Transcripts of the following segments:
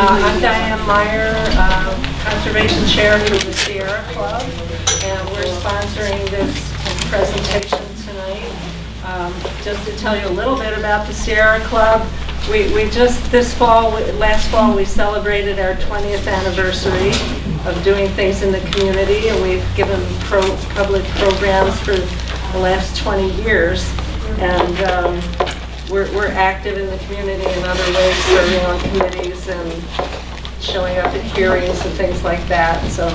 Uh, I'm Diane Meyer, uh, Conservation Chair for the Sierra Club, and we're sponsoring this presentation tonight. Um, Just to tell you a little bit about the Sierra Club, we we just, this fall, last fall, we celebrated our 20th anniversary of doing things in the community, and we've given pro- public programs for the last 20 years. And um, we're, we're active in the community in other ways, serving on committees and showing up at hearings and things like that. So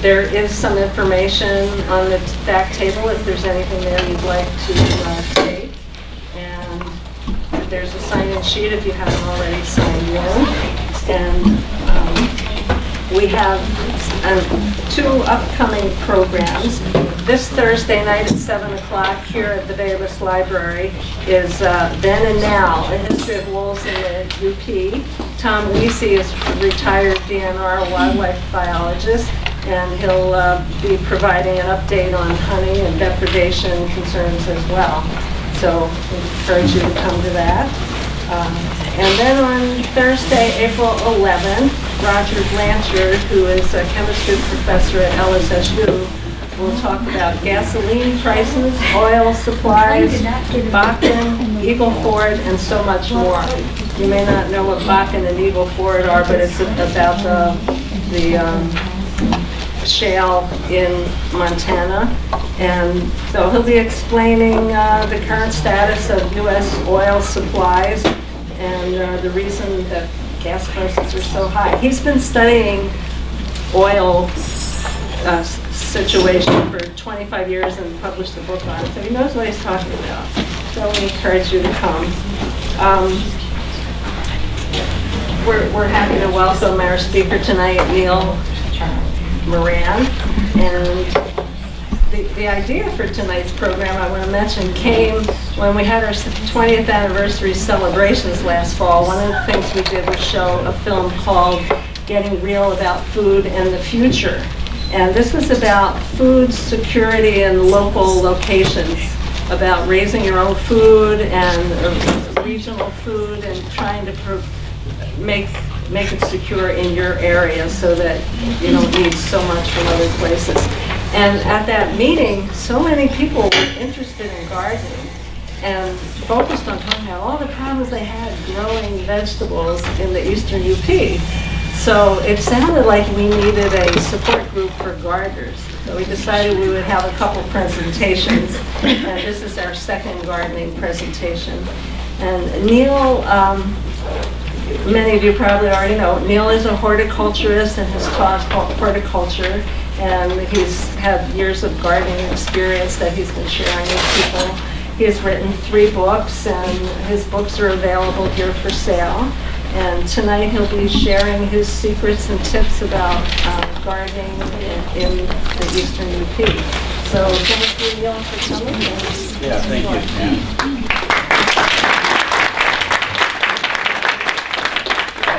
there is some information on the back table if there's anything there you'd like to uh, take. And there's a sign-in sheet if you haven't already signed in. And we have um, two upcoming programs. This Thursday night at 7 o'clock here at the Bayliss Library is uh, Then and Now, a history of wolves in the UP. Tom Weesey is a retired DNR wildlife biologist, and he'll uh, be providing an update on hunting and depredation concerns as well. So we encourage you to come to that. Um, And then on Thursday, April 11, Roger Blanchard, who is a chemistry professor at LSSU, will talk about gasoline prices, oil supplies, Bakken, Eagle Ford, and so much more. You may not know what Bakken and Eagle Ford are, but it's about the, the um, shale in Montana. And so he'll be explaining uh, the current status of U.S. oil supplies and uh, the reason that gas prices are so high. He's been studying oil uh, situation for 25 years and published a book on it, so he knows what he's talking about. So we encourage you to come. Um, We're we're happy to welcome our speaker tonight, Neil Moran. And the, idea for tonight's program, I want to mention, came when we had our 20th anniversary celebrations last fall. One of the things we did was show a film called Getting Real About Food and the Future. And this was about food security in local locations, about raising your own food and uh, regional food and trying to make, make it secure in your area so that you don't need so much from other places. And at that meeting, so many people were interested in gardening and focused on talking about all the problems they had growing vegetables in the eastern UP. So it sounded like we needed a support group for gardeners. So we decided we would have a couple presentations. And this is our second gardening presentation. And Neil, um, many of you probably already know, Neil is a horticulturist and has taught horticulture, and he's had years of gardening experience that he's been sharing with people. He has written three books, and his books are available here for sale. And tonight he'll be sharing his secrets and tips about um, gardening in in the eastern UP. So thank you, Neil, for coming. Yeah, thank you,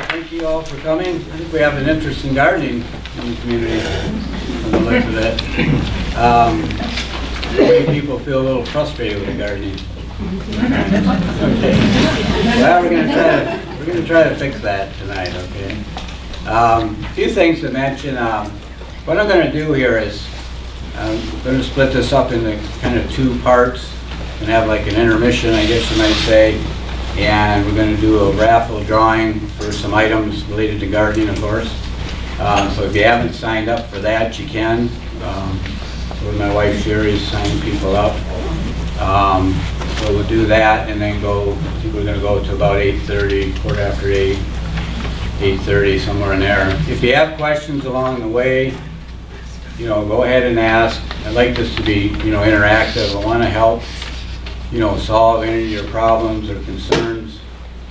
Thank you all for coming. I think we have an interest in gardening in the community, looks of it. Um, Many people feel a little frustrated with the gardening. Okay. Well, we're gonna try to, we're gonna try to fix that tonight, okay? Um, A Few things to mention. Um, What I'm gonna do here is, I'm going to split this up into kind of two parts and have like an intermission, I guess you might say. And we're going to do a raffle drawing for some items related to gardening, of course. Um, So if you haven't signed up for that, you can. Um, With my wife Sherry signing people up. Um, So we'll do that and then go, I think we're going to go to about 8:30, quarter after 8, 8:30, somewhere in there. If you have questions along the way, you know, go ahead and ask. I'd like this to be, you know, interactive. I want to help, you know, solve any of your problems or concerns.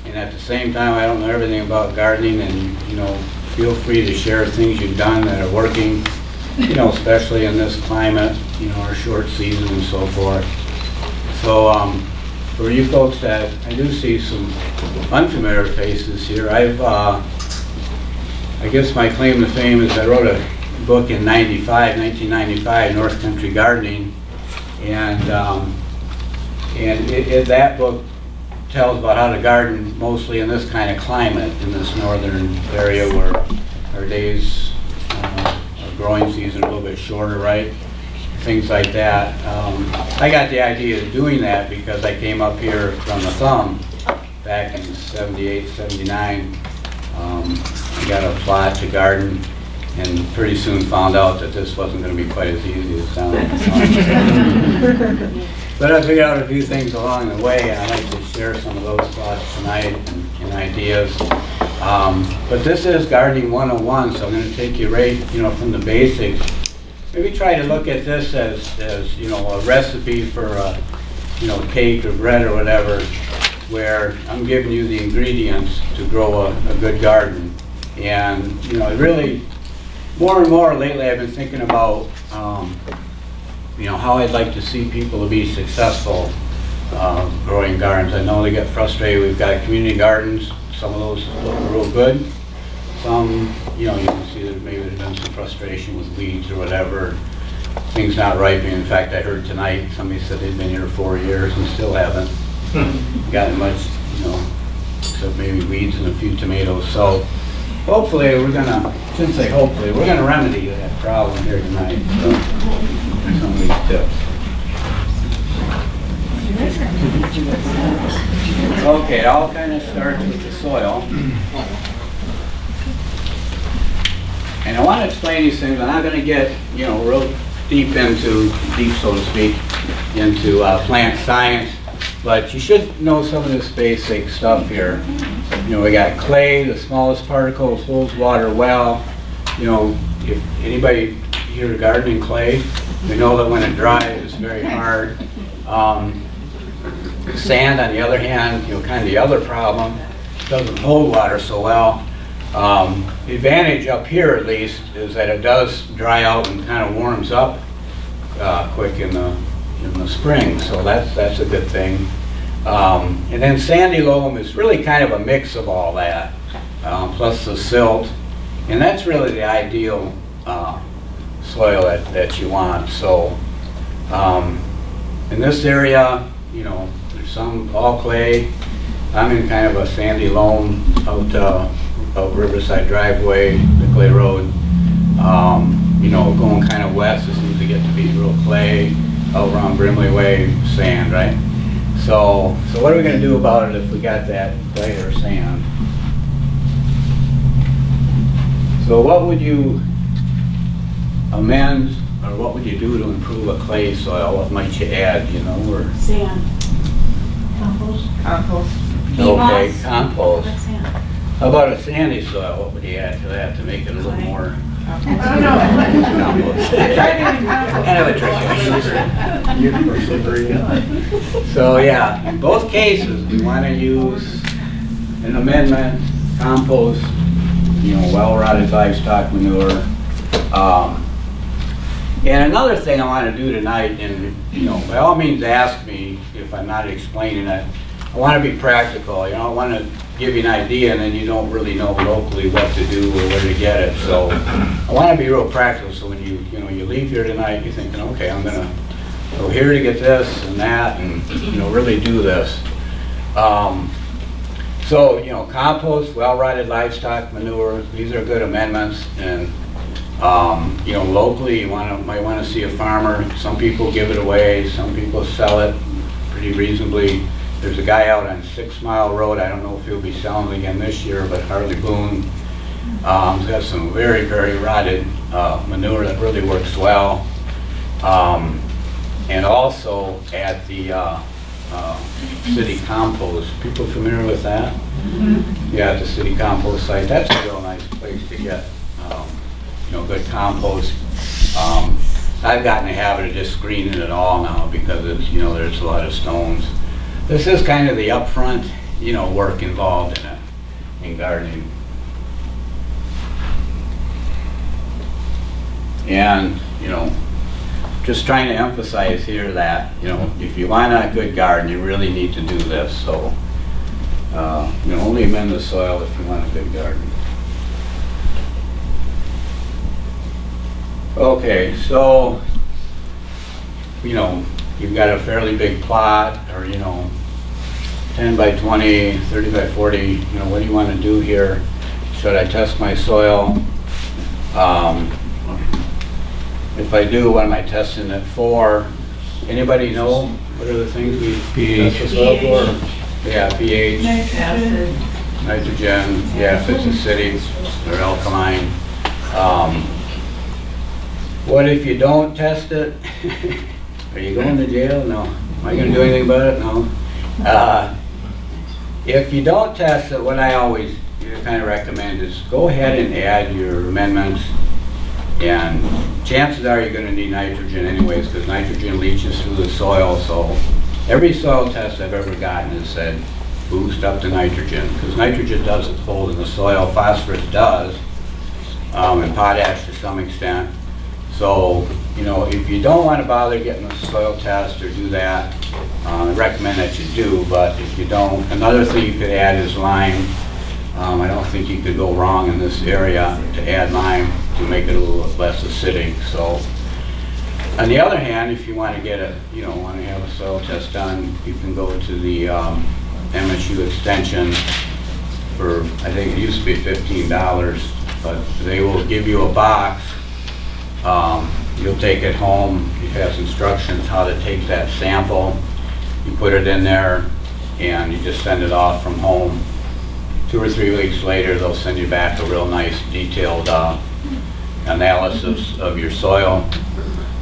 And at the same time, I don't know everything about gardening and, you know, feel free to share things you've done that are working, you know, especially in this climate, you know, our short season and so forth. So, um, for you folks that, I do see some unfamiliar faces here. I've, uh, I guess my claim to fame is I wrote a book in 95, 1995, North Country Gardening. And, um, and it, it, that book tells about how to garden mostly in this kind of climate, in this northern area where our days, uh, our growing season a little bit shorter, right? Things like that. Um, I got the idea of doing that because I came up here from the thumb back in 78, 79. Um, I got a plot to garden and pretty soon found out that this wasn't going to be quite as easy as it sounded. But I figured out a few things along the way, and I'd like to share some of those thoughts tonight and and ideas. Um, But this is gardening 101, so I'm going to take you right, you know, from the basics. Maybe try to look at this as, as, you know, a recipe for a, you know, cake or bread or whatever, where I'm giving you the ingredients to grow a, a good garden. And, you know, really, more and more lately, I've been thinking about, um, you know, how I'd like to see people to be successful uh, growing gardens. I know they get frustrated. We've got community gardens. Some of those look real good. Some, you know, you can see that maybe there's been some frustration with weeds or whatever. Things not ripening. In fact, I heard tonight, somebody said they'd been here four years and still haven't gotten much, you know, except maybe weeds and a few tomatoes. So hopefully, we're gonna, shouldn't say hopefully, we're gonna remedy that problem here tonight. So, some of these tips. Okay, it all kind of starts with the soil. And I want to explain these things, I'm not going to get, you know, real deep into, deep so to speak, into uh, plant science, but you should know some of this basic stuff here. You know, we got clay, the smallest particle, holds water well. You know, if anybody here gardening clay, we know that when it dries, it's very hard. Um, Sand, on the other hand, you know, kind of the other problem, doesn't hold water so well. Um, The advantage up here at least is that it does dry out and kind of warms up uh, quick in the, in the spring, so that's, that's a good thing. Um, And then sandy loam is really kind of a mix of all that, um, plus the silt. And that's really the ideal uh, soil that, that you want, so. um, In this area, you know, there's some all clay. I'm in kind of a sandy loam out, uh, out Riverside driveway, the clay road. Um, you know, going kind of west, it seems to get to be real clay. Out around Brimley Way, sand, right? So, so what are we gonna do about it if we got that clay or sand? So what would you amend, or what would you do to improve a clay soil? What might you add, you know, or? Sand. Compost. Compost. Okay, Moss. compost. How about a sandy soil? What would you add to that to make it a little Clay. more? Compost. compost? Kind of a trick question. So, yeah, in both cases, we want to use an amendment, compost, you know, well-rotted livestock manure. Um, And another thing I want to do tonight, and, you know, by all means, ask me if I'm not explaining it. I want to be practical, you know, I want to give you an idea, and then you don't really know locally what to do or where to get it. So I want to be real practical, so when you, you know, you leave here tonight, you're thinking, okay, I'm gonna go here to get this and that, and, you know, really do this. Um, So, you know, compost, well-rotted livestock manure, these are good amendments, and, um, you know, locally, you wanna, might wanna see a farmer, some people give it away, some people sell it pretty reasonably. There's a guy out on Six Mile Road, I don't know if he'll be selling it again this year, but Harley Boone, um, he's got some very, very rotted, uh, manure that really works well. Um, and also at the, uh, uh, city compost, people familiar with that? Yeah, at the city compost site, that's a real nice place to get, um, you know, good compost. Um, I've gotten the habit of just screening it all now because it's, you know, there's a lot of stones. This is kind of the upfront, you know, work involved in it, in gardening. And, you know, just trying to emphasize here that, you know, if you want a good garden, you really need to do this, so, uh, you know, only amend the soil if you want a good garden. Okay, so, you know, you've got a fairly big plot, or, you know, 10 by 20, 30 by 40, you know, what do you want to do here? Should I test my soil? Um, If I do, what am I testing it for? Anybody know what are the things we test the soil for? Yeah, pH, Nitrogen. nitrogen, yeah, if it's acidic or alkaline. Um, What if you don't test it? Are you going to jail? No. Am I gonna do anything about it? No. Uh, If you don't test it, what I always kind of recommend is go ahead and add your amendments. And chances are you're gonna need nitrogen anyways, because nitrogen leaches through the soil, so every soil test I've ever gotten has said boost up the nitrogen, because nitrogen doesn't hold in the soil, phosphorus does, um, and potash to some extent. So, you know, if you don't want to bother getting a soil test or do that, uh, I recommend that you do, but if you don't, another thing you could add is lime. Um, I don't think you could go wrong in this area to add lime to make it a little less acidic, so. On the other hand, if you want to get a, you know, want to have a soil test done, you can go to the um, MSU Extension for, I think it used to be fifteen dollars, but they will give you a box. Um, You'll take it home, it has instructions how to take that sample. You put it in there, and you just send it off from home. Two or three weeks later, they'll send you back a real nice detailed uh, analysis of your soil.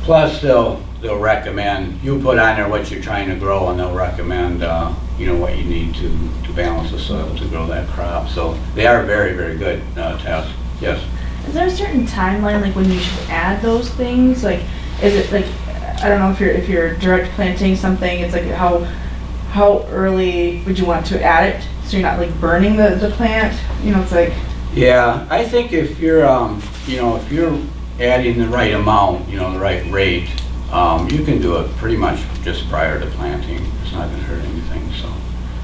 Plus, they'll, they'll recommend, you put on there what you're trying to grow, and they'll recommend, uh, you know, what you need to, to balance the soil to grow that crop. So they are very, very good uh, tests. Yes? Is there a certain timeline, like when you should add those things? Like, is it like, I don't know if you're, if you're direct planting something, it's like how, how early would you want to add it? So you're not like burning the, the plant? You know, it's like, Yeah, I think if you're, um, you know, if you're adding the right amount, you know, the right rate, um, you can do it pretty much just prior to planting. It's not gonna hurt anything, so.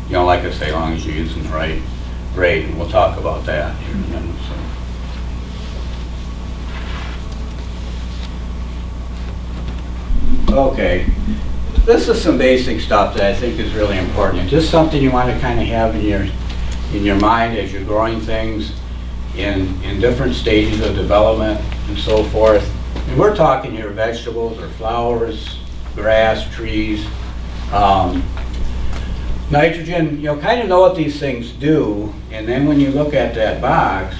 You know, like I say, as long as you're using the right rate, and we'll talk about that here in a minute, so. Okay, this is some basic stuff that I think is really important. Just something you want to kind of have in your, in your mind as you're growing things in, in different stages of development and so forth. And we're talking here vegetables or flowers, grass, trees. Um, Nitrogen, you know, kind of know what these things do, and then when you look at that box,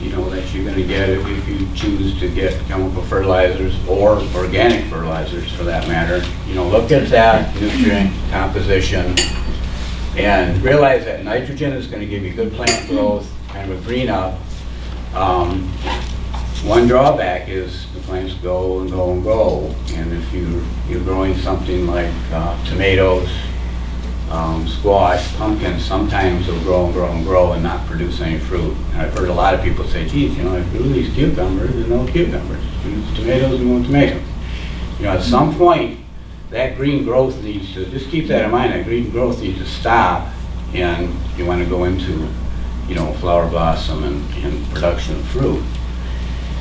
you know, that you're gonna get if if you choose to get chemical fertilizers or organic fertilizers for that matter, you know, look at that nutrient composition and realize that nitrogen is gonna give you good plant growth, kind of a green up. Um, One drawback is the plants go and go and go, and if you, you're growing something like uh, tomatoes, um, squash, pumpkins, sometimes they'll grow and grow and grow and not produce any fruit. And I've heard a lot of people say, geez, you know, I grew these cucumbers and no cucumbers, Grew tomatoes and no tomatoes. You know, at some point, that green growth needs to, just keep that in mind, that green growth needs to stop and you want to go into, you know, flower blossom and, and production of fruit.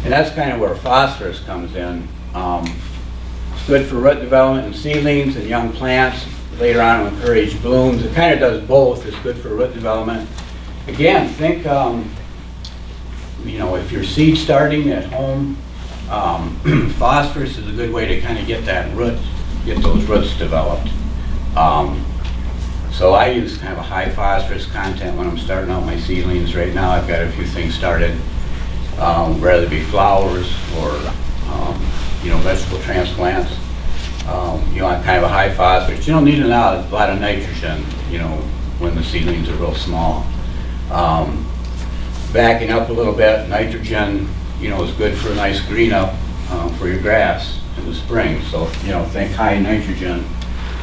And that's kind of where phosphorus comes in. Um, It's good for root development in seedlings and young plants. Later on, it'll encourage blooms. It kind of does both. It's good for root development. Again, think, um, you know, if you're seed starting at home, um, phosphorus is a good way to kind of get that root, get those roots developed. Um, So I use kind of a high phosphorus content when I'm starting out my seedlings. Right now, I've got a few things started, um, whether it be flowers or, um, you know, vegetable transplants. Um, You want kind of a high phosphorus. You don't need a lot, of nitrogen, you know, when the seedlings are real small. Um, Backing up a little bit, nitrogen, you know, is good for a nice green up um, for your grass in the spring. So, you know, think high nitrogen.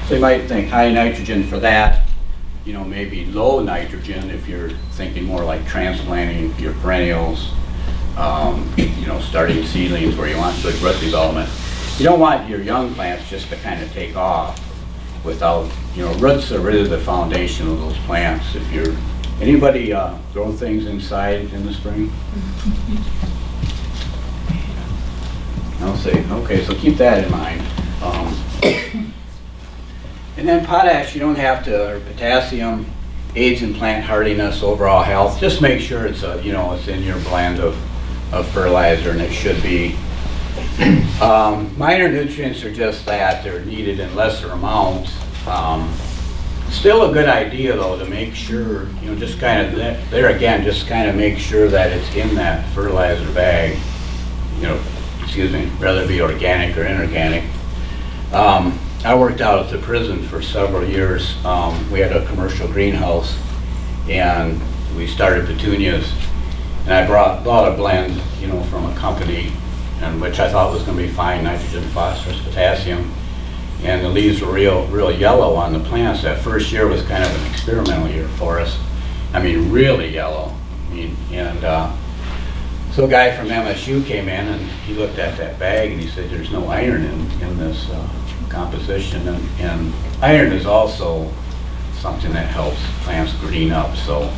So you might think high nitrogen for that, you know, maybe low nitrogen if you're thinking more like transplanting your perennials, um, you know, starting seedlings where you want good root development. You don't want your young plants just to kind of take off without, you know, roots are really the foundation of those plants. If you're, anybody uh, things inside in the spring? I'll say, okay, so keep that in mind. Um, And then potash, you don't have to, or potassium aids in plant hardiness, overall health. Just make sure it's, a you know, it's in your blend of, of fertilizer and it should be. Um, Minor nutrients are just that, they're needed in lesser amounts. Um, Still a good idea though to make sure, you know, just kind of, there- there again, just kind of make sure that it's in that fertilizer bag. You know, excuse me, rather be organic or inorganic. Um, I worked out at the prison for several years. Um, we had a commercial greenhouse and we started petunias. And I brought, bought a blend, you know, from a company and which I thought was gonna be fine, nitrogen, phosphorus, potassium. And the leaves were real, real yellow on the plants. That first year was kind of an experimental year for us. I mean, really yellow. I mean, and, uh, so a guy from MSU came in and he looked at that bag and he said, there's no iron in, in this uh, composition. And, and iron is also something that helps plants green up. So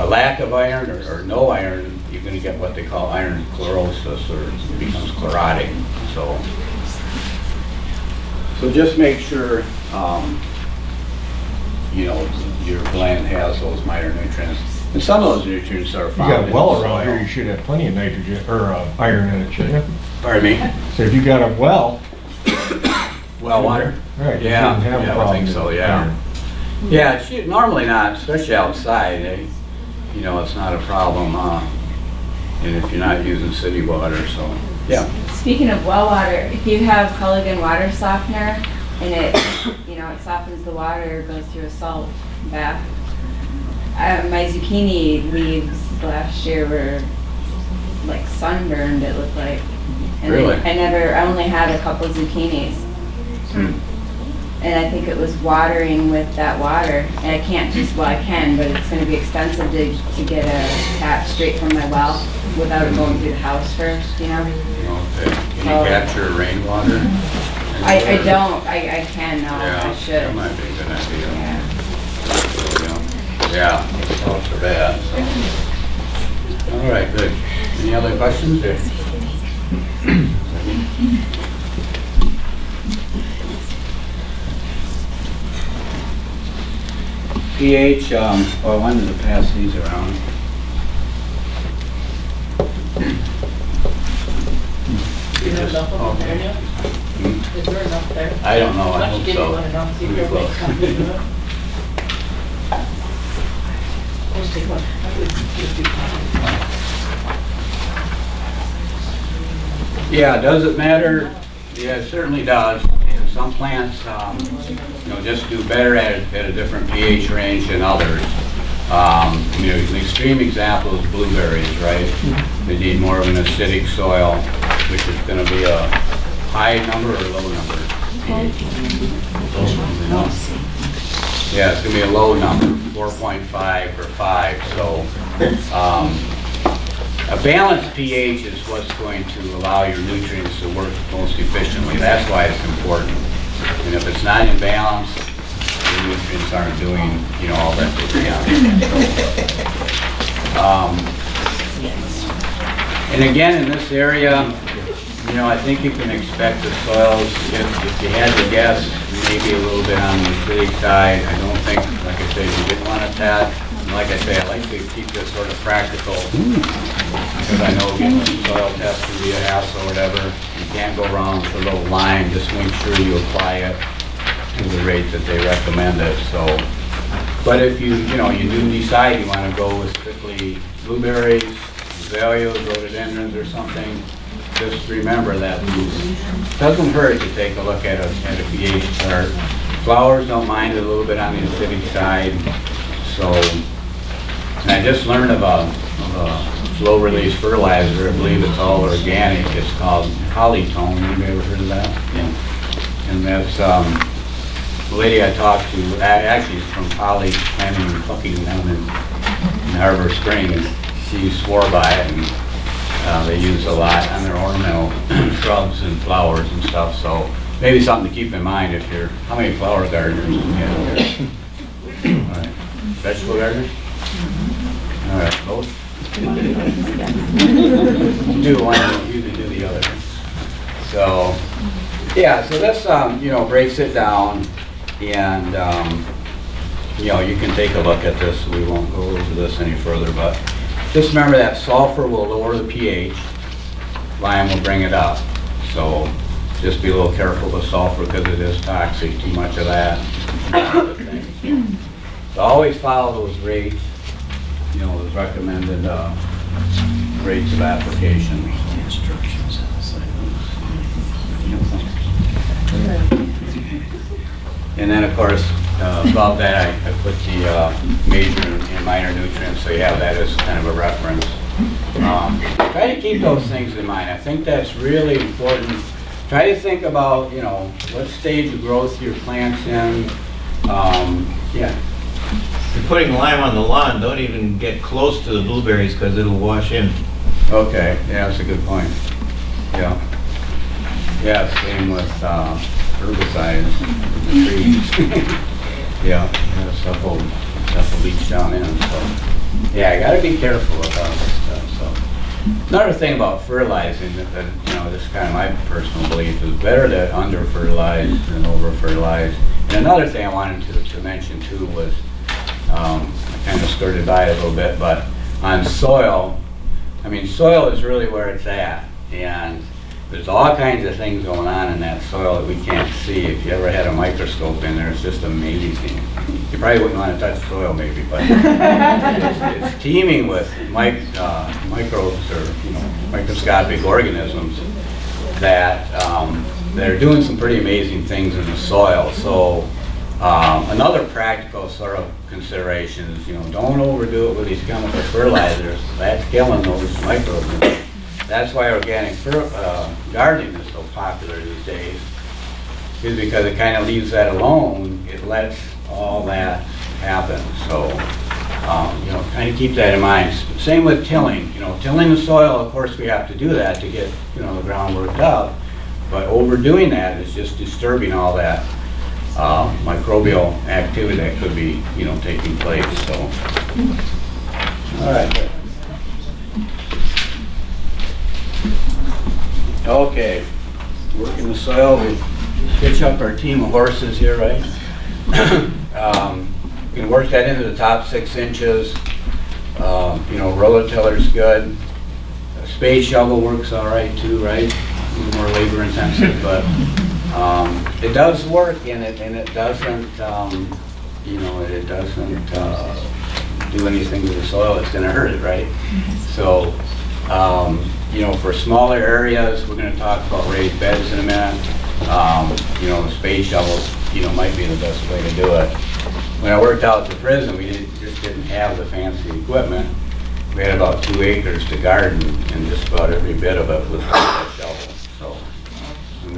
a lack of iron or, or no iron, you're gonna get what they call iron chlorosis or it becomes chlorotic. So, so just make sure, um, you know, your blend has those minor nutrients. And some of those nutrients are found. You got a well around here, you should have plenty of nitrogen, or uh, iron in it, shouldn't you? Pardon me? So if you got a well. Well water? Right. Yeah, yeah, I think so, yeah. iron. Yeah, it's normally not, especially outside, eh, you know, it's not a problem, uh, and if you're not using city water, so, yeah. Speaking of well water, if you have Culligan water softener and it, you know, it softens the water, goes through a salt bath. Uh, my zucchini leaves last year were like sunburned, it looked like. And I- Really? I never, I only had a couple zucchinis. Hmm. And I think it was watering with that water. And I can't just, well, I can, but it's gonna be expensive to, to get a tap straight from my well without it going through the house first, you know? Okay. Can Oh. you capture rainwater? I, I don't, I, I can now, Yeah, I that should. might be a good idea. Yeah. Yeah, salts are bad, so. All right, good. Any other questions? pH, um, well, I wanted to pass these around. You have enough of them there yet? Hmm? Is there enough there? I don't know, I Why don't you give me so. one and I'll see if Pretty everybody close. comes to it. Let's take one. I would just do one. Yeah, does it matter? Yeah, it certainly does. Some plants, um, you know, just do better at, a- at a different pH range than others. Um, you know, an extreme example is blueberries, right? They need more of an acidic soil, which is gonna be a high number or low number? Yeah, it's gonna be a low number, four point five or five, so, um, a balanced pH is what's going to allow your nutrients to work most efficiently. That's why it's important. And if it's not in balance, the nutrients aren't doing, you know, all that they can. Um, And again, in this area, you know, I think you can expect the soils, if if you had to guess, maybe a little bit on the acidic side. I don't think, like I said, you didn't want to test. And like I say, I like to keep this sort of practical. Because I know getting soil test can be a hassle or whatever. Can't go wrong with a little lime, just make sure you apply it to the rate that they recommend it, so. But if you, you know, you do decide you want to go with strictly blueberries, azaleas, rhododendrons or something, just remember that doesn't hurt to take a look at a, at a pH chart. Flowers don't mind a little bit on the acidic side, so. And I just learned of a, of a slow-release fertilizer, I believe it's all organic, it's called Polytone, anybody ever heard of that? Yeah. And that's, um, the lady I talked to, actually is from Poly Planning and Plucking down in in Harbor Spring, and she swore by it, and uh, they use a lot on their ornamental shrubs and flowers and stuff, so maybe something to keep in mind if you're, how many flower gardeners do you have there? All right. Vegetable gardeners? All right, both? Do one, you can do the other. So, yeah, so this, um, you know, breaks it down. And, um, you know, you can take a look at this, we won't go over this any further, but just remember that sulfur will lower the pH, lime will bring it up. So just be a little careful with sulfur because it is toxic, too much of that. So always follow those rates, you know, those recommended uh, rates of application. Instructions And then, of course, uh, above that, I I put the uh, major and minor nutrients, so you have that as kind of a reference. Um, Try to keep those things in mind. I think that's really important. Try to think about, you know, what stage of growth your plant's in. Um, Yeah, you're putting lime on the lawn, don't even get close to the blueberries because it'll wash in. okay, yeah, that's a good point. Yeah. Yeah, same with uh, herbicides, trees. Yeah, yeah, stuff will, stuff will leach down in, so. Yeah, I gotta be careful about this stuff, so. Another thing about fertilizing, that, that, you know, this is kind of my personal belief, is better to under fertilize than over fertilize. And another thing I wanted to, to mention too was, um, I kind of skirted by it a little bit, but on soil, I mean, soil is really where it's at. And there's all kinds of things going on in that soil that we can't see. If you ever had a microscope in there, it's just amazing. You probably wouldn't want to touch soil maybe, but it's it's teeming with mic, uh, microbes or, you know, microscopic organisms that, um, that are doing some pretty amazing things in the soil. So, um, another practical sort of consideration is, you know, don't overdo it with these chemical fertilizers. That's killing those microbes. That's why organic uh, gardening is so popular these days, is because it kind of leaves that alone. It lets all that happen. So, um, you know, kind of keep that in mind. Same with tilling. You know, tilling the soil, of course, we have to do that to get, you know, the ground worked up. But overdoing that is just disturbing all that uh, microbial activity that could be, you know, taking place, so. All right. Okay, working the soil, we hitch up our team of horses here, right? Um, We can work that into the top six inches. Um, You know, rototiller's good. A Spade shovel works all right too, right? A little more labor intensive, but um, it does work and it, and it doesn't, um, you know, it doesn't uh, do anything to the soil that's gonna hurt it, right? So, um, you know, for smaller areas, we're gonna talk about raised beds in a minute. Um, You know, spade shovels, you know, might be the best way to do it. When I worked out at the prison, we didn't, just didn't have the fancy equipment. We had about two acres to garden, and just about every bit of it was a shovel,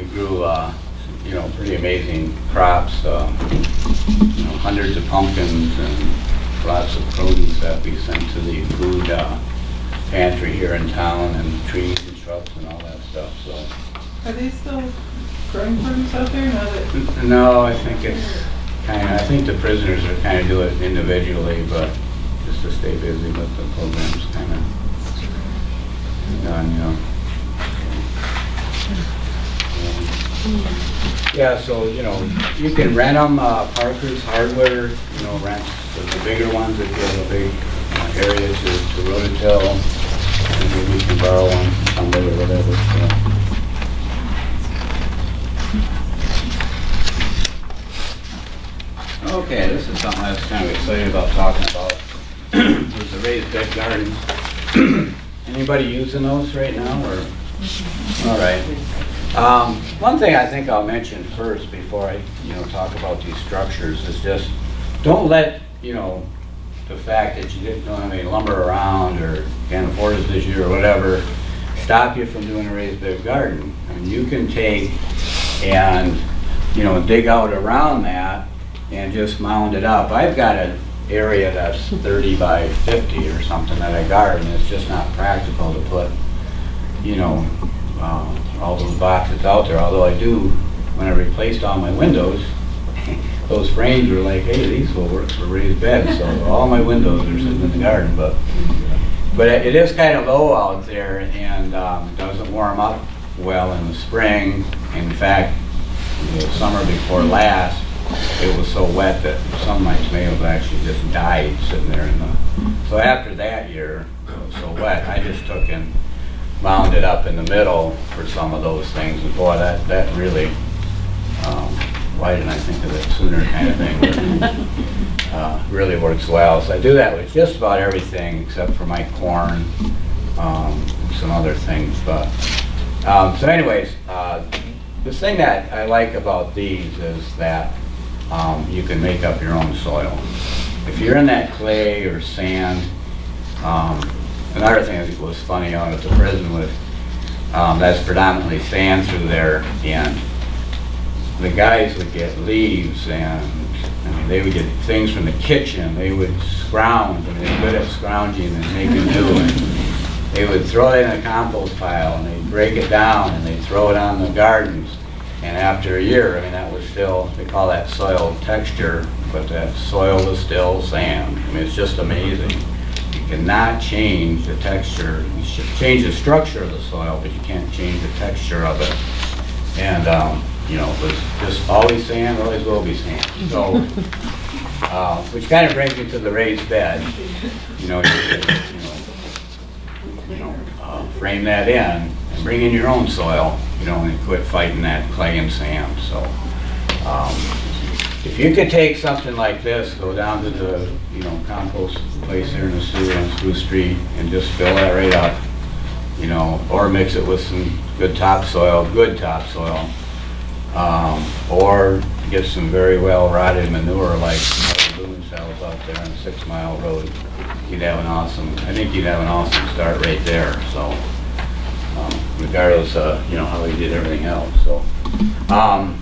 we grew, uh, you know, pretty amazing crops, uh, you know, hundreds of pumpkins and lots of produce that we sent to the food uh, pantry here in town, and trees and shrubs and all that stuff, so. Are they still growing produce out there now that? No, I think it's kind of, I think the prisoners are kind of do it individually, but just to stay busy with the programs kind of done, you know. Yeah, so, you know, you can rent them, uh, Parker's Hardware, you know, rents the the bigger ones if you have a big uh, area to, to rototill. And maybe you can borrow one from somebody or whatever, so. Okay, this is something I was kind of excited about talking about. There's the raised bed gardens. Anybody using those right now, or? All right. Um, One thing I think I'll mention first before I, you know, talk about these structures is just, don't let, you know, the fact that you didn't how many lumber around or can't afford it this year or whatever, stop you from doing a raised bed garden. I mean, you can take and, you know, dig out around that and just mound it up. I've got an area that's 30 by 50 or something that I garden. It's just not practical to put, you know, uh, all those boxes out there. Although I do, when I replaced all my windows, those frames were like, hey, these will work for raised beds. So all my windows are sitting in the garden, but but it is kind of low out there and um, doesn't warm up well in the spring. In fact, the summer before last, it was so wet that some of my tomatoes actually just died sitting there in the, so after that year, it was so wet, I just took and mound it up in the middle for some of those things, and boy, that, that really, um, why didn't I think of it sooner kind of thing. but, uh, Really works well, so I do that with just about everything except for my corn, um, some other things, but, um, so anyways, uh, the thing that I like about these is that um, you can make up your own soil. If you're in that clay or sand, um, another thing that was funny out at the prison was, um, that's predominantly sand through there, and the guys would get leaves and, I mean, they would get things from the kitchen, they would scrounge, I mean, they're good at scrounging and making new, and they would throw it in a compost pile, and they'd break it down, and they'd throw it on the gardens. And after a year, I mean, that was still, they call that soil texture, but that soil was still sand. I mean, it's just amazing. You cannot change the texture, you should change the structure of the soil, but you can't change the texture of it. And, um, you know, it was just always sand, always will be sand. So, uh, which kind of brings me to the raised bed. You know, you could, you know, you know, uh, frame that in and bring in your own soil, you know, and quit fighting that clay and sand, so. um, If you could take something like this, go down to the, you know, compost place there in the sewer on Spruce Street and just fill that right up, you know, or mix it with some good topsoil, good topsoil. Um, or get some very well rotted manure like Harvey Boone sells out there on Six Mile Road. You'd have an awesome, I think you'd have an awesome start right there, so, um, regardless of, you know, how he did everything else, so. Um,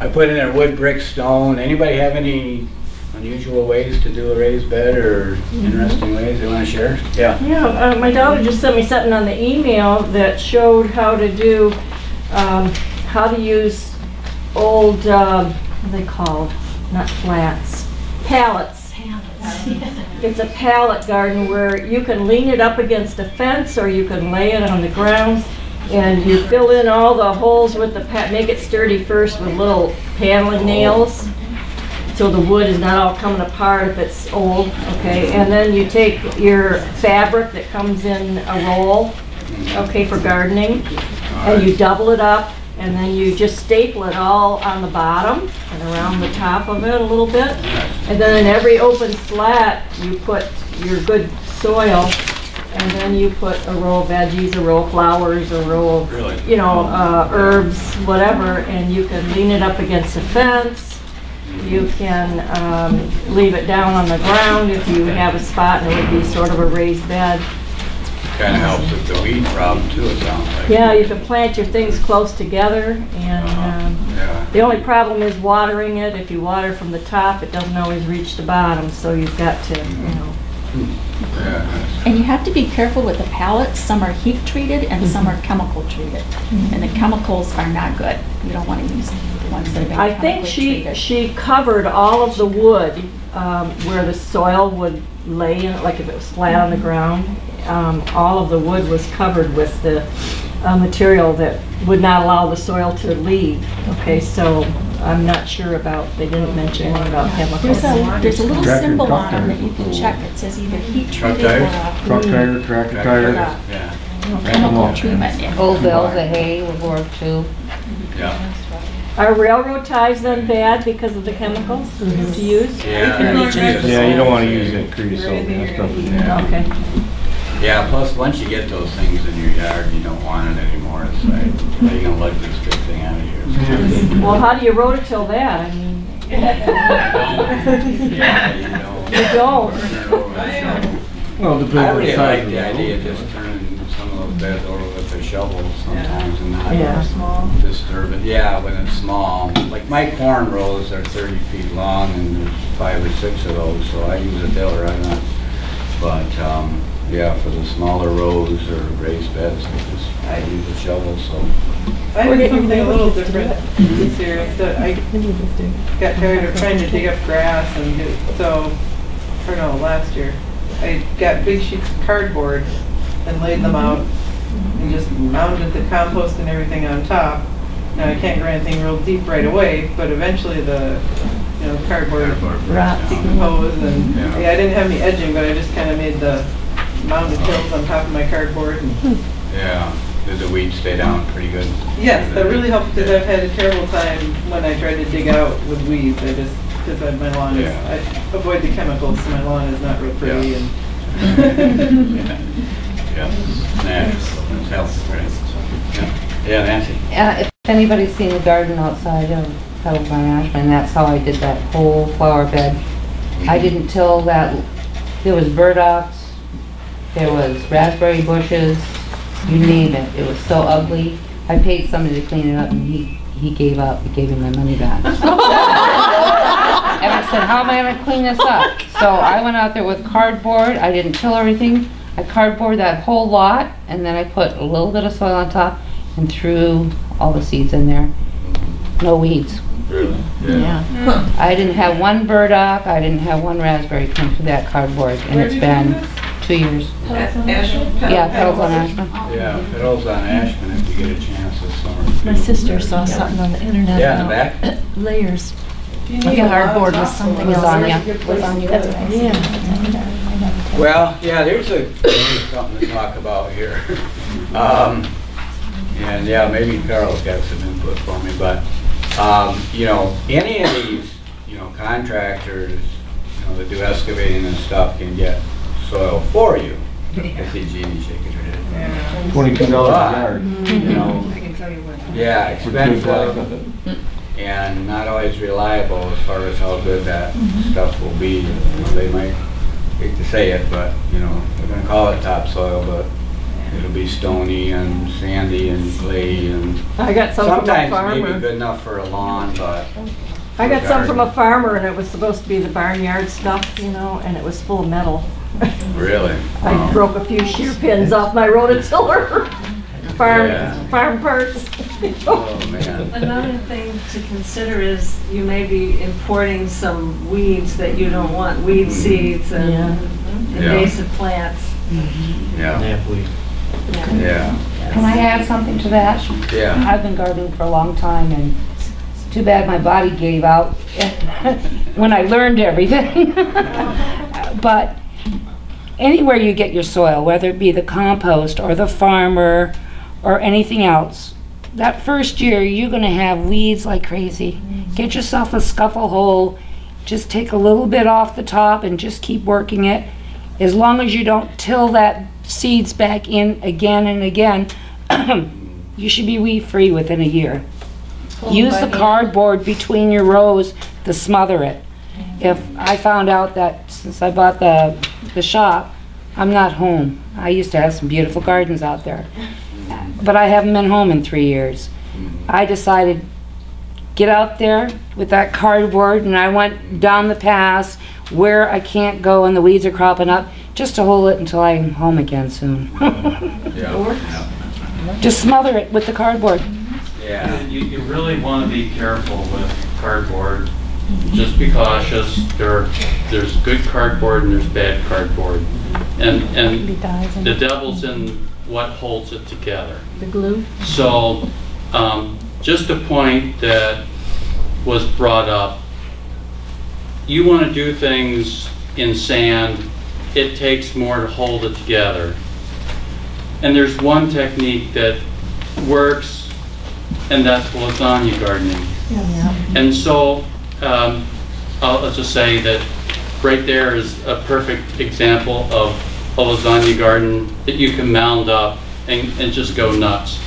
I put in there wood, brick, stone. Anybody have any unusual ways to do a raised bed or interesting ways they want to share? Yeah. Yeah, uh, my daughter just sent me something on the email that showed how to do, um, how to use old, um, what are they called? Not flats, pallets. It's a pallet garden where you can lean it up against a fence or you can lay it on the ground. And you fill in all the holes with the pa, make it sturdy first with little paneling nails. So the wood is not all coming apart if it's old, okay? And then you take your fabric that comes in a roll, okay, for gardening, and you double it up, and then you just staple it all on the bottom and around the top of it a little bit. And then in every open slat, you put your good soil, and then you put a row of veggies, a row of flowers, a row of, Really? you know, uh, herbs, whatever, and you can lean it up against a fence. You can, um, leave it down on the ground if you have a spot and it would be sort of a raised bed. Kind of helps with the weed problem too, it sounds like. Yeah, you can plant your things close together and, um, Yeah. the only problem is watering it. If you water from the top, it doesn't always reach the bottom, so you've got to, you know. And you have to be careful with the pallets. Some are heat treated and some are chemical treated. And the chemicals are not good. You don't want to use the ones that have been I think she, treated. she covered all of the wood, um, where the soil would lay in, like if it was flat on the ground. Um, all of the wood was covered with the, uh, material that would not allow the soil to leave. Okay, so I'm not sure about, they didn't mention anything about chemicals. There's a, there's a little Tractor, symbol on them that you can check. It says either heat Truck treated or tires? Truck tire, tractor tire. Yeah. Yeah, no chemical treatment. Yeah. Old bales of hay would work too. yeah. Are railroad ties then bad because of the chemicals to mm-hmm. use? Yeah. Yeah, you don't want to use that creosote, that stuff is nasty. Okay. Yeah, plus, once you get those things in your yard, you don't want it anymore. It's like, how you gonna let this big thing out of here? Well, how do you road it till that? I mean, Yeah, you know. you don't. Turn it over, so. Well, it I on the really size like of the idea the of just turning some of those beds over with a shovel sometimes and Yeah. not Small. disturb it. Yeah, when it's small. Like my corn rows are thirty feet long and there's five or six of those, so I use a tiller, I not. But, um, yeah, for the smaller rows or raised beds, I just, I use a shovel, so. I Or did get something a little neighbors to do different this year. Instead, I got tired of trying to dig up grass and do, so, or no, last year. I got big sheets of cardboard and laid them out and just mounted the compost and everything on top. Now, I can't grow anything real deep right away, but eventually the, you know, cardboard Rots. decomposed and, Yeah. yeah, I didn't have any edging, but I just kind of made the mounded hills on top of my cardboard and Yeah, did the weeds stay down pretty good? Yes, that really helped because I've had a terrible time when I tried to dig out with weeds. I just, because my lawn is, Yeah. I avoid the chemicals, so my lawn is not real pretty Yeah. and. Yeah, natural, it's healthy. Yeah. Yeah, Nancy? Uh, if anybody's seen the garden outside of Kettle Barn Ashland, that's how I did that whole flower bed. I didn't till that, there was burdocks, there was raspberry bushes, you name it. It was so ugly. I paid somebody to clean it up and he, he gave up, he gave me my money back. And I said, how am I gonna clean this up? So I went out there with cardboard, I didn't till everything. I cardboard that whole lot and then I put a little bit of soil on top and threw all the seeds in there. No weeds. Really? Yeah. I didn't have one burdock, I didn't have one raspberry come through that cardboard, and it's been two years. Yeah, Petals on Ashland. Yeah, Fiddles on Ashland if you get a chance this summer. My sister saw something on the internet Yeah, in the about back? layers You of need a lot with topsoil. something else. Lasagna. Lasagna. Yeah. Well, yeah, there's a, there's something to talk about here. Um, and yeah, maybe Carl's got some input for me, but, um, you know, any of these, you know, contractors, you know, that do excavating and stuff can get soil for you. I see Jeannie shaking her head. Yeah. Twenty-two dollars a But, yard. You know, I can tell you what. yeah, for two blocks expensive and not always reliable as far as how good that mm-hmm. stuff will be. You know, they might, hate to say it, but, you know, they're gonna call it topsoil, but it'll be stony and sandy and clay and I got some from a sometimes maybe good enough for a lawn, but. I got some from a farmer and it was supposed to be the barnyard stuff, you know, and it was full of metal. Really? I Wow. broke a few shear pins off my rototiller. Farm, Yeah. farm parts. Oh, man. Another thing to consider is you may be importing some weeds that you don't want, weed mm-hmm. seeds Yeah. and invasive plants. Mm-hmm. Yeah, Napoli. yeah, Can I add something to that? yeah. I've been gardening for a long time and it's too bad my body gave out when I learned everything. But anywhere you get your soil, whether it be the compost or the farmer or anything else, that first year you're gonna have weeds like crazy. Get yourself a scuffle hoe, just take a little bit off the top and just keep working it. As long as you don't till that seeds back in again and again, you should be weed free within a year. Use the cardboard between your rows to smother it. If I found out that since I bought the, the shop, I'm not home. I used to have some beautiful gardens out there. But I haven't been home in three years. I decided, get out there with that cardboard and I went down the paths where I can't go and the weeds are cropping up, just to hold it until I'm home again soon. Yeah, Just smother it with the cardboard. yeah. You, you really want to be careful with cardboard. Just be cautious. There, there's good cardboard and there's bad cardboard. And, and the devil's in what holds it together. The glue? So, um, just a point that was brought up. You want to do things in sand, it takes more to hold it together. And there's one technique that works, and that's lasagna gardening. Yeah. And so, um, I'll I'll just say that right there is a perfect example of a lasagna garden that you can mound up and, and just go nuts.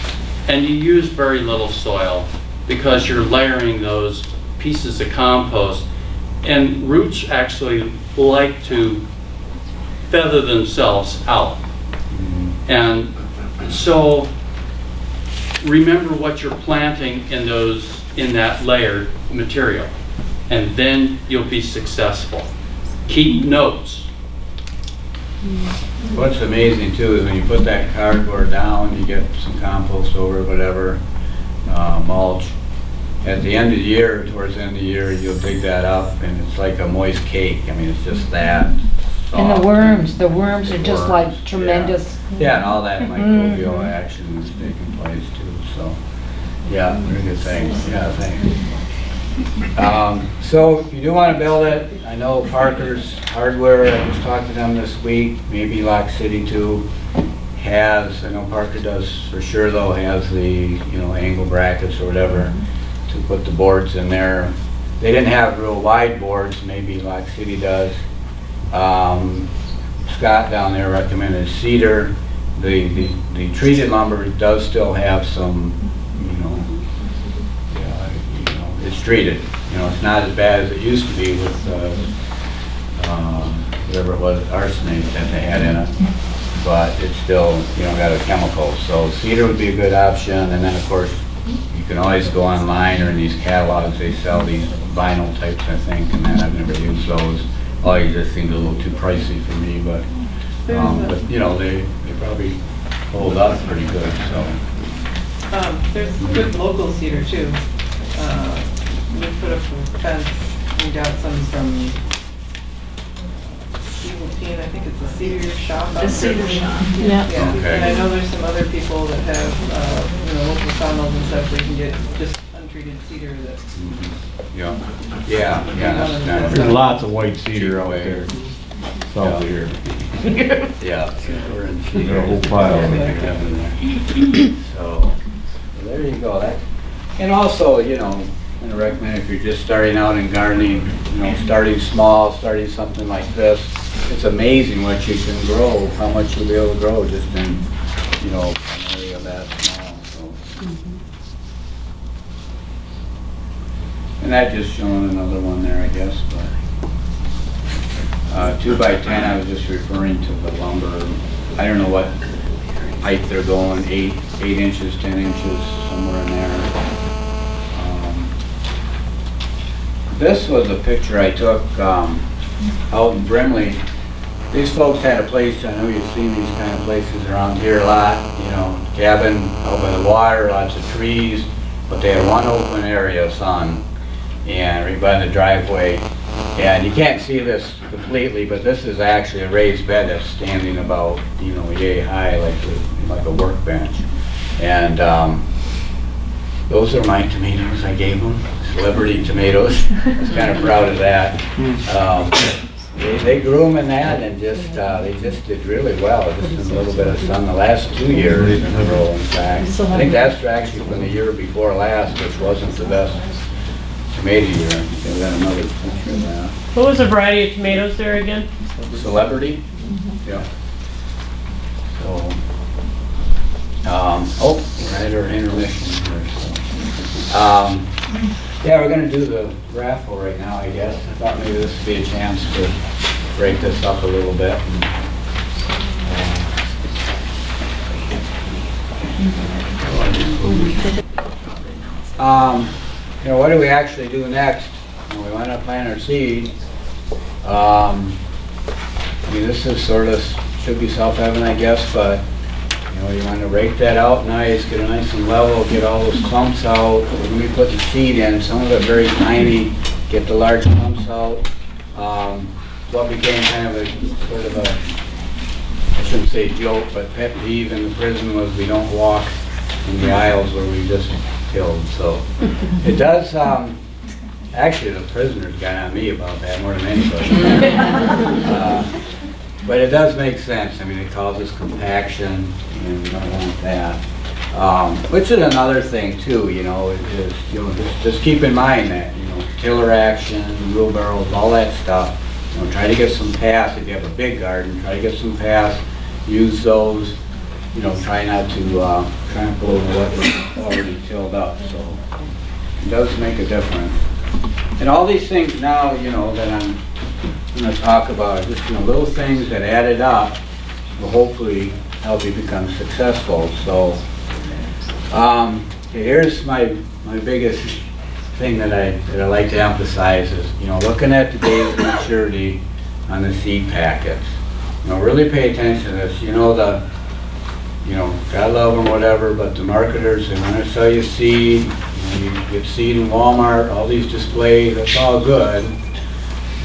And you use very little soil because you're layering those pieces of compost. And roots actually like to feather themselves out. And so remember what you're planting in those, in that layered material. And then you'll be successful. Keep notes. What's amazing too is when you put that cardboard down, you get some compost over, it, whatever, uh, mulch. At the end of the year, towards the end of the year, you'll dig that up and it's like a moist cake. I mean, it's just that And the worms, the worms are just worms, like tremendous. Yeah, and all that microbial Mhm. action is taking place too, so. Yeah, very good, thanks, yeah, thanks. Um, so if you do wanna build it, I know Parker's Hardware, I just talked to them this week, maybe Lock City too, has, I know Parker does for sure though, has the, you know, angle brackets or whatever to put the boards in there. They didn't have real wide boards, maybe Lock City does. Um, Scott down there recommended cedar. The, the, the treated lumber does still have some, you know, it's treated. You know, it's not as bad as it used to be with, uh, um, whatever it was, arsenate that they had in it. But it's still, you know, got a chemical. So cedar would be a good option. And then, of course, you can always go online or in these catalogs, they sell these vinyl types, I think, and then I've never used those. You just seemed a little too pricey for me, but, um, but, you know, they, they probably hold up pretty good, so. Um, there's good local cedar too. We put up a fence, we got some from Evelyn, I think it's a cedar shop. out The there. cedar shop. Yeah. Yeah, Okay. and I know there's some other people that have, uh, you know, local sawmills and stuff, they can get just untreated cedar that, Yeah, yeah, yeah, that's not There's lots of white cedar out Cheap way. there. South of here. Yeah. we're in There's a whole pile of it. So, well, there you go, that, and also, you know, I'm gonna recommend if you're just starting out in gardening, you know, starting small, starting something like this, it's amazing what you can grow, how much you'll be able to grow just in, you know, an area that small, so. And that just showing another one there, I guess, but. Uh, two by ten, I was just referring to the lumber, I don't know what height they're going, eight, eight inches, ten inches, somewhere in there. This was a picture I took, um, out in Brimley. These folks had a place, I know you've seen these kind of places around here a lot, you know, cabin out by the water, lots of trees, but they had one open area, sun, and right by the driveway. And you can't see this completely, but this is actually a raised bed that's standing about, you know, yay high, like a, like a workbench. And, um, those are my tomatoes I gave them, Celebrity tomatoes. I was kind of proud of that. Um, They, they grew them in that and just, uh, they just did really well, just in a little bit of sun the last two years in a row, in fact. I think that's actually from the year before last, which wasn't the best tomato year. They got another picture of that. What was the variety of tomatoes there again? Celebrity? Yeah. So, um, oh, we're at our intermission here, so. Um, yeah, we're gonna do the raffle right now, I guess. I thought maybe this would be a chance to break this up a little bit. and, uh, Um, you know, what do we actually do next? We wanna plant our seed. Um, I mean, this is sort of, should be self-evident, I guess, but, you know, you want to rake that out nice, get it nice and level, get all those clumps out. When We're gonna be seed in, some of it very tiny, get the large clumps out. Um, What became kind of a, sort of a, I shouldn't say joke, but pet peeve in the prison was we don't walk in the aisles where we just killed, so. It does, um, actually, the prisoners got on me about that more than anybody. Uh, But it does make sense, I mean, it causes compaction, and we don't want that. Um, Which is another thing too, you know, is, you know, just, just keep in mind that, you know, tiller action, wheelbarrows, all that stuff. You know, try to get some paths, if you have a big garden, try to get some paths, use those, you know, try not to, uh, trample over what's already tilled up, so. It does make a difference. And all these things now, you know, that I'm gonna talk about, just, you know, little things that added up will hopefully help you become successful, so. Um, here's my, my biggest thing that I, that I like to emphasize is, you know, looking at the date of maturity on the seed packets. You know, really pay attention to this, you know, the, you know, God love them, whatever, but the marketers, they wanna sell you seed, you know, you get seed in Walmart, all these displays, that's all good.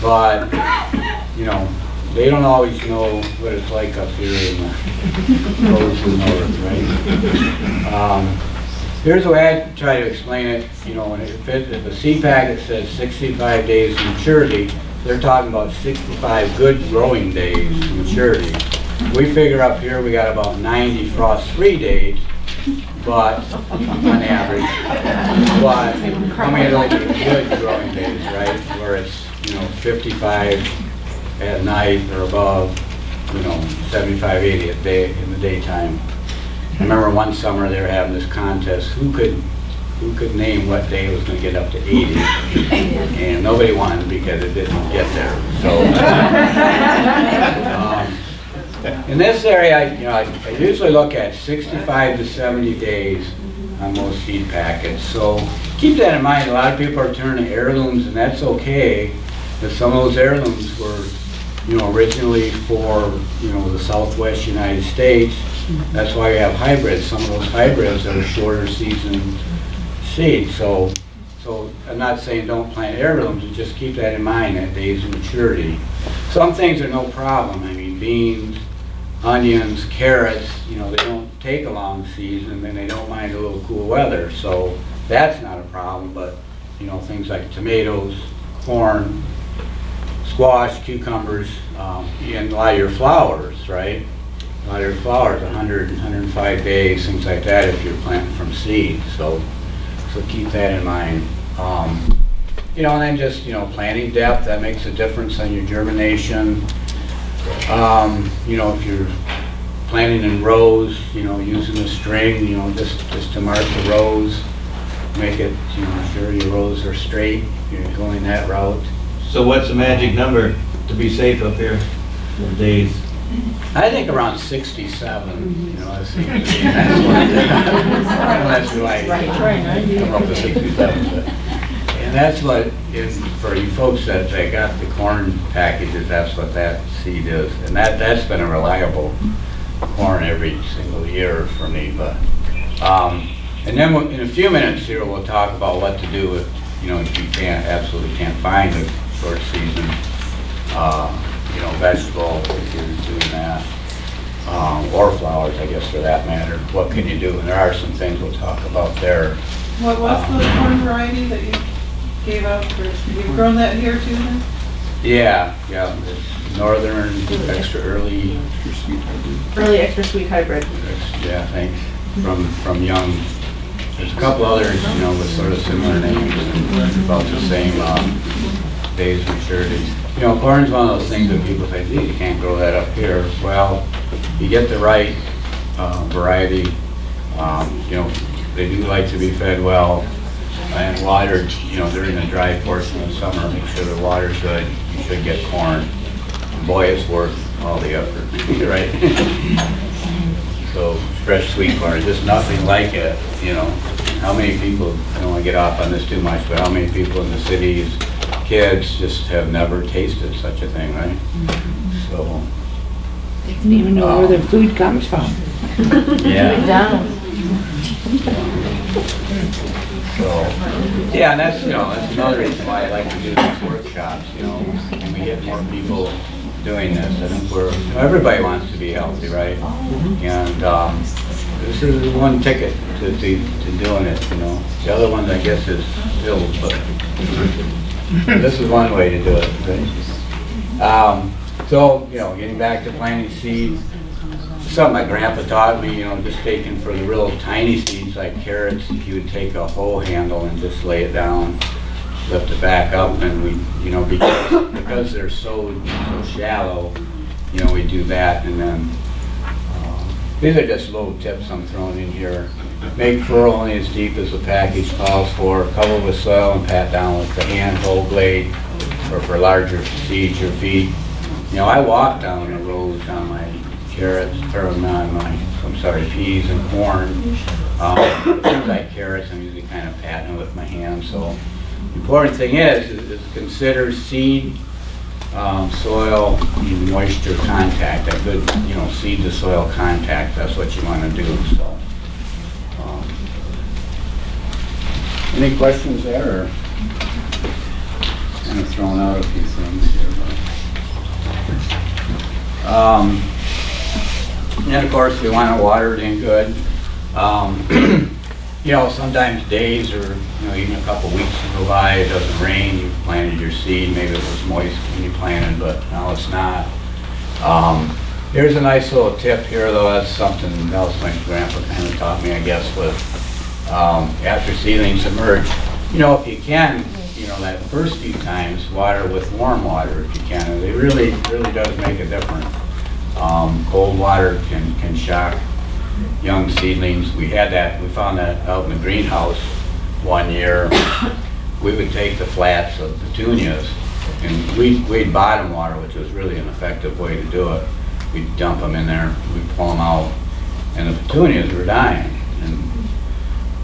But, you know, they don't always know what it's like up here in the frozen north, right? Um, Here's the way I try to explain it, you know, when it, if a seed packet says sixty-five days to maturity, they're talking about sixty-five good growing days maturity. We figure up here, we got about ninety frost-free days, but, on average, but, how many of are good growing days, right? Where it's, you know, fifty-five at night or above, you know, 75, 80 at day, in the daytime. I remember one summer they were having this contest, who could, who could name what day was gonna get up to 80? And nobody won because it didn't get there, so. um, In this area, I, you know, I I usually look at 65 to 70 days on most seed packets. So keep that in mind, a lot of people are turning heirlooms and that's okay. Some of those heirlooms were, you know, originally for, you know, the southwest United States. That's why you have hybrids. Some of those hybrids are shorter season seeds. So, so I'm not saying don't plant heirlooms, but just keep that in mind at days of maturity. Some things are no problem. I mean, beans, onions, carrots, you know, they don't take a long season and they don't mind a little cool weather. So that's not a problem, but, you know, things like tomatoes, corn, squash, cucumbers, um, and a lot of your flowers, right? A lot of your flowers, 100, 105 days, things like that if you're planting from seed. So, so keep that in mind. Um, you know, and then just, you know, planting depth, that makes a difference on your germination. Um, you know, if you're planting in rows, you know, using a string, you know, just, just to mark the rows, make it, you know, sure your rows are straight, you're going that route. So what's the magic number to be safe up here? The Days? I think around 67, you know, that seems that's what, that's why I come up with 67. but- And that's what, is for you folks that, that got the corn packages, that's what that seed is. And that, that's been a reliable corn every single year for me, but, um, and then we'll- in a few minutes here, we'll talk about what to do if, you know, if you can't, absolutely can't find a short season, uh, you know, vegetable, if you're doing that, um, or flowers, I guess, for that matter. What can you do? And there are some things we'll talk about there. What was the corn variety that you gave out for, you've grown that here too then? Yeah, yeah, it's northern, extra early, Early extra sweet hybrid. yeah, thanks, from, from Jung. There's a couple others, you know, with sort of similar names and about the same, um, days of maturity. You know, corn's one of those things that people say, gee, you can't grow that up here. Well, you get the right, uh, variety, um, you know, they do like to be fed well and watered, you know, during the dry portion of summer, make sure the water's good, you should get corn. Boy, it's worth all the effort, right? So fresh sweet corn, just nothing like it, you know. How many people, I don't want to get off on this too much, but how many people in the cities, kids, just have never tasted such a thing, right? So, They Didn't even know where their food comes from. yeah. Down. So, yeah, and that's, you know, that's another reason why I like to do these workshops, you know, and we get more people doing this. I think we're, you know, everybody wants to be healthy, right? And, um, this is one ticket to, to, to doing it, you know. The other one, I guess, is pills, but this is one way to do it? Um, so, you know, getting back to planting seeds, something my grandpa taught me, you know, just taking for the real tiny seeds like carrots, he would take a hoe handle and just lay it down, lift it back up, and we, you know, because, because they're so, so shallow, you know, we do that, and then, uh, these are just little tips I'm throwing in here. Make furrow only as deep as the package calls for, cover with soil and pat down with the hand hoe blade, or for larger seeds or feed. You know, I walk down the rows on my carrots, or not my, I'm sorry, peas and corn. Um, Things like carrots, I'm usually kind of patting with my hand. so. the Important thing is, is is consider seed, um, soil, moisture contact, a good, you know, seed to soil contact, that's what you want to do, so. Any questions there, or? Kind of throwing out a few things here, but. Um, And of course, we want to water it in good. Um, you know, sometimes days or, you know, even a couple weeks go by, it doesn't rain, you've planted your seed, maybe it was moist when you planted, but now it's not. Um, Here's a nice little tip here, though, that's something else my grandpa kind of taught me, I guess, with, um, after seedlings emerge, you know, if you can, you know, that first few times, water with warm water if you can, it really, really does make a difference. Um, cold water can, can shock young seedlings. We had that, we found that out in the greenhouse one year. We would take the flats of petunias and we'd, we'd bottom water, which was really an effective way to do it. We'd dump them in there, we'd pull them out, and the petunias were dying.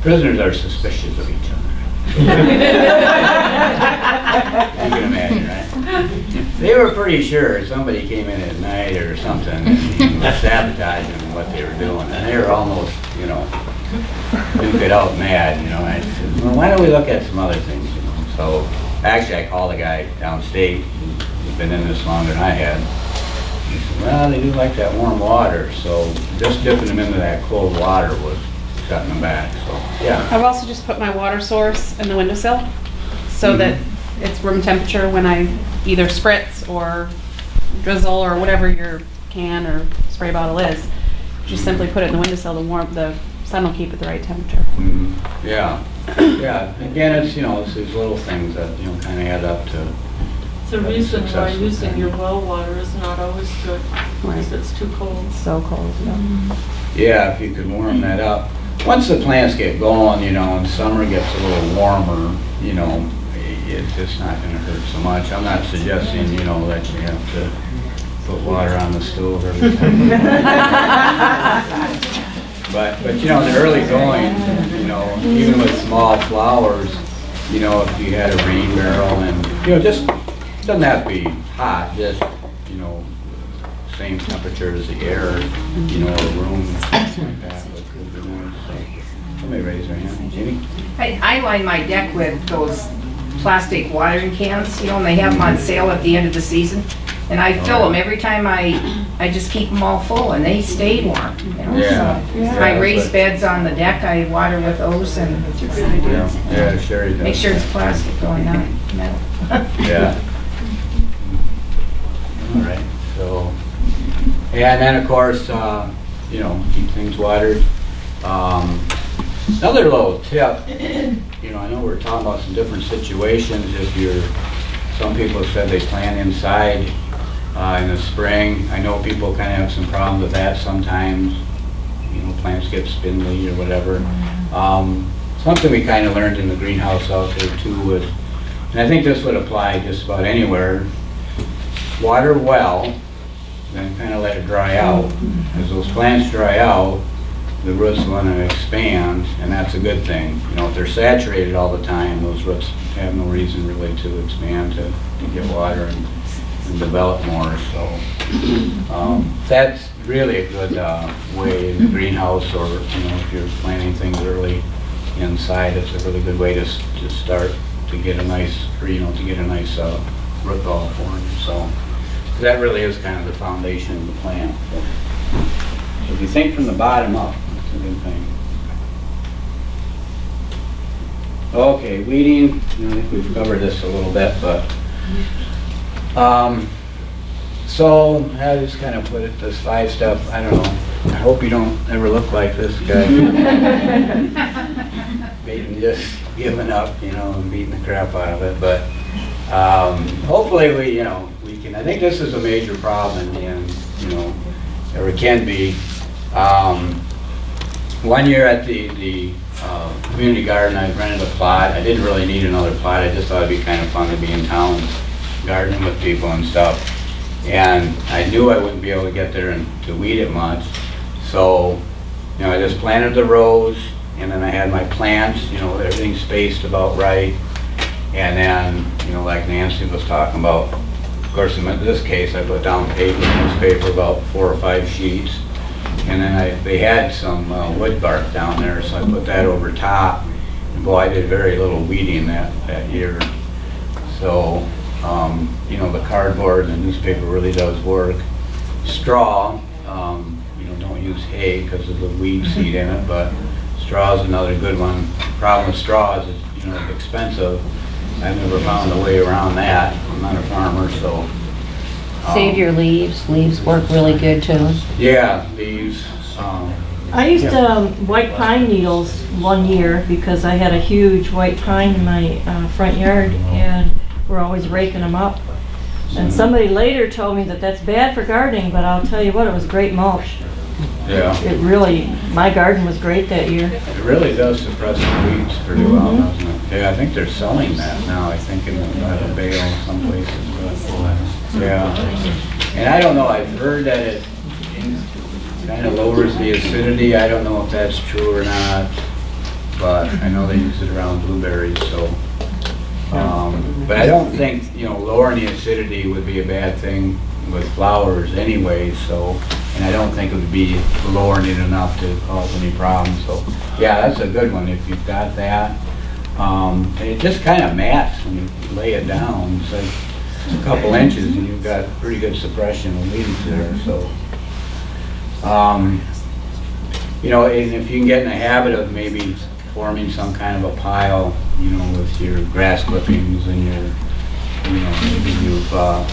And prisoners are suspicious of each other. You can imagine, right? They were pretty sure somebody came in at night or something and was sabotaging what they were doing, and they were almost, you know, duke it out mad, you know, and I said, well, why don't we look at some other things, you know? So, actually, I called a guy downstate who's been in this longer than I had. He said, well, they do like that warm water, so just dipping them into that cold water was setting them back, so, yeah. I've also just put my water source in the windowsill so that it's room temperature when I either spritz or drizzle or whatever your can or spray bottle is. Just simply put it in the windowsill, the warm, the sun will keep it the right temperature. Mhm. Yeah, yeah, again, it's, you know, it's these little things that, you know, kind of add up to, It's a reason why Successful using thing. your well water is not always good, because it's too cold. So cold, yeah. yeah, if you could warm that up. Once the plants get going, you know, and summer gets a little warmer, you know, it's just not gonna hurt so much. I'm not suggesting, you know, that you have to put water on the stove every time. But, but you know, in the early going, you know, even with small flowers, you know, if you had a rain barrel and, you know, just, doesn't have to be hot, just, you know, same temperature as the air, you know, a room, like that, Somebody raise their hand. Jamie? I, I line my deck with those plastic watering cans, you know, and they have them on sale at the end of the season. And I fill them every time I, I just keep them all full and they stay warm, you know, Yeah. so. Yeah, My that's raised beds on the deck, I water with those and Yeah, yeah, Sherry does. make sure it's plastic going not metal. Yeah. All right, so, yeah, and then of course, uh, you know, keep things watered. Um, Another little tip, you know, I know we're talking about some different situations, if you're, some people have said they plant inside uh, in the spring. I know people kind of have some problems with that sometimes, you know, plants get spindly or whatever. Um, Something we kind of learned in the greenhouse out there too was, and I think this would apply just about anywhere, water well, then kind of let it dry out. As those plants dry out, the roots want to expand, and that's a good thing. You know, if they're saturated all the time, those roots have no reason really to expand, to, to get water and, and develop more, so. Um, that's really a good, uh, way in the greenhouse, or, you know, if you're planting things early inside, it's a really good way to, to start, to get a nice, or, you know, to get a nice, uh, root ball formed, so. That really is kind of the foundation of the plant. So if you think from the bottom up, that's a good thing. Okay, weeding, I think we've covered this a little bit, but, um, so I just kind of put it, this five step, I don't know, I hope you don't ever look like this guy. Beating, just giving up, you know, and beating the crap out of it, but, um, hopefully we, you know, we can, I think this is a major problem and, you know, or it can be. Um, one year at the, the, uh, community garden, I rented a plot. I didn't really need another plot. I just thought it'd be kind of fun to be in town gardening with people and stuff. And I knew I wouldn't be able to get there and to weed it much. So, you know, I just planted the rows and then I had my plants, you know, everything spaced about right. And then, you know, like Nancy was talking about, of course, in this case, I put down paper, newspaper, about four or five sheets. And then I, they had some uh, wood bark down there, so I put that over top. And boy, I did very little weeding that, that year. So, um, you know, the cardboard and the newspaper really does work. Straw, um, you know, don't use hay because of the weed seed in it, but Straw's another good one. Problem with straws is, you know, it's expensive. I've never found a way around that. I'm not a farmer, so. Save your leaves, leaves work really good too. Yeah, leaves, um, I used Yeah. um, white pine needles one year because I had a huge white pine in my uh, front yard and we're always raking them up. And somebody later told me that that's bad for gardening, but I'll tell you what, it was great mulch. yeah. It really, my garden was great that year. It really does suppress the weeds pretty well, doesn't it? Yeah, I think they're selling that now, I think in the by the Bale, some places, but, yeah. And I don't know, I've heard that it kind of lowers the acidity, I don't know if that's true or not, but I know they use it around blueberries, so. Um, But I don't think, you know, lowering the acidity would be a bad thing with flowers anyway, so, and I don't think it would be lowering it enough to cause any problems, so, yeah, that's a good one, if you've got that. Um, and it just kind of mats when you lay it down, it's like a couple inches and you've got pretty good suppression of leaves there, so. Um, you know, and if you can get in the habit of maybe forming some kind of a pile, you know, with your grass clippings and your, you know, maybe you've, uh,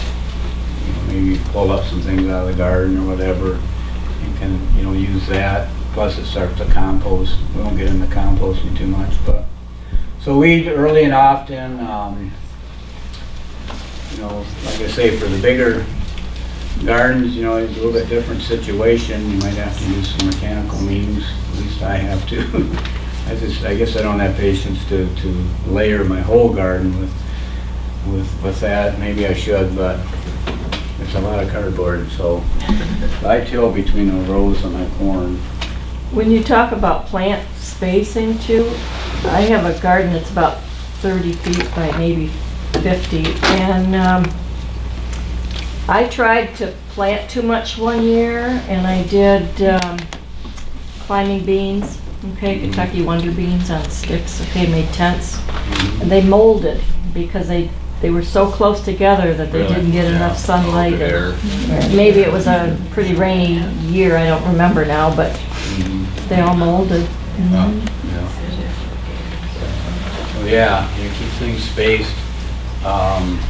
you know, maybe pull up some things out of the garden or whatever, you can, you know, use that. Plus it starts to compost. We won't get into composting too much, but, so weed early and often, um, you know, like I say, for the bigger gardens, you know, it's a little bit different situation. You might have to use some mechanical means, at least I have to. I just, I guess I don't have patience to, to layer my whole garden with, with, with that. Maybe I should, but it's a lot of cardboard, so I till between the rows of my corn. When you talk about plant spacing too, I have a garden that's about 30 feet by maybe 50, and um, I tried to plant too much one year, and I did um, climbing beans, okay, Kentucky Wonder Beans on sticks, okay, made tents, and they molded because they, they were so close together that they Really? didn't get Yeah. enough sunlight. Air. Maybe it was a pretty rainy year, I don't remember now, but Mhm. they all molded. Yeah. So, yeah, you keep things spaced. Um,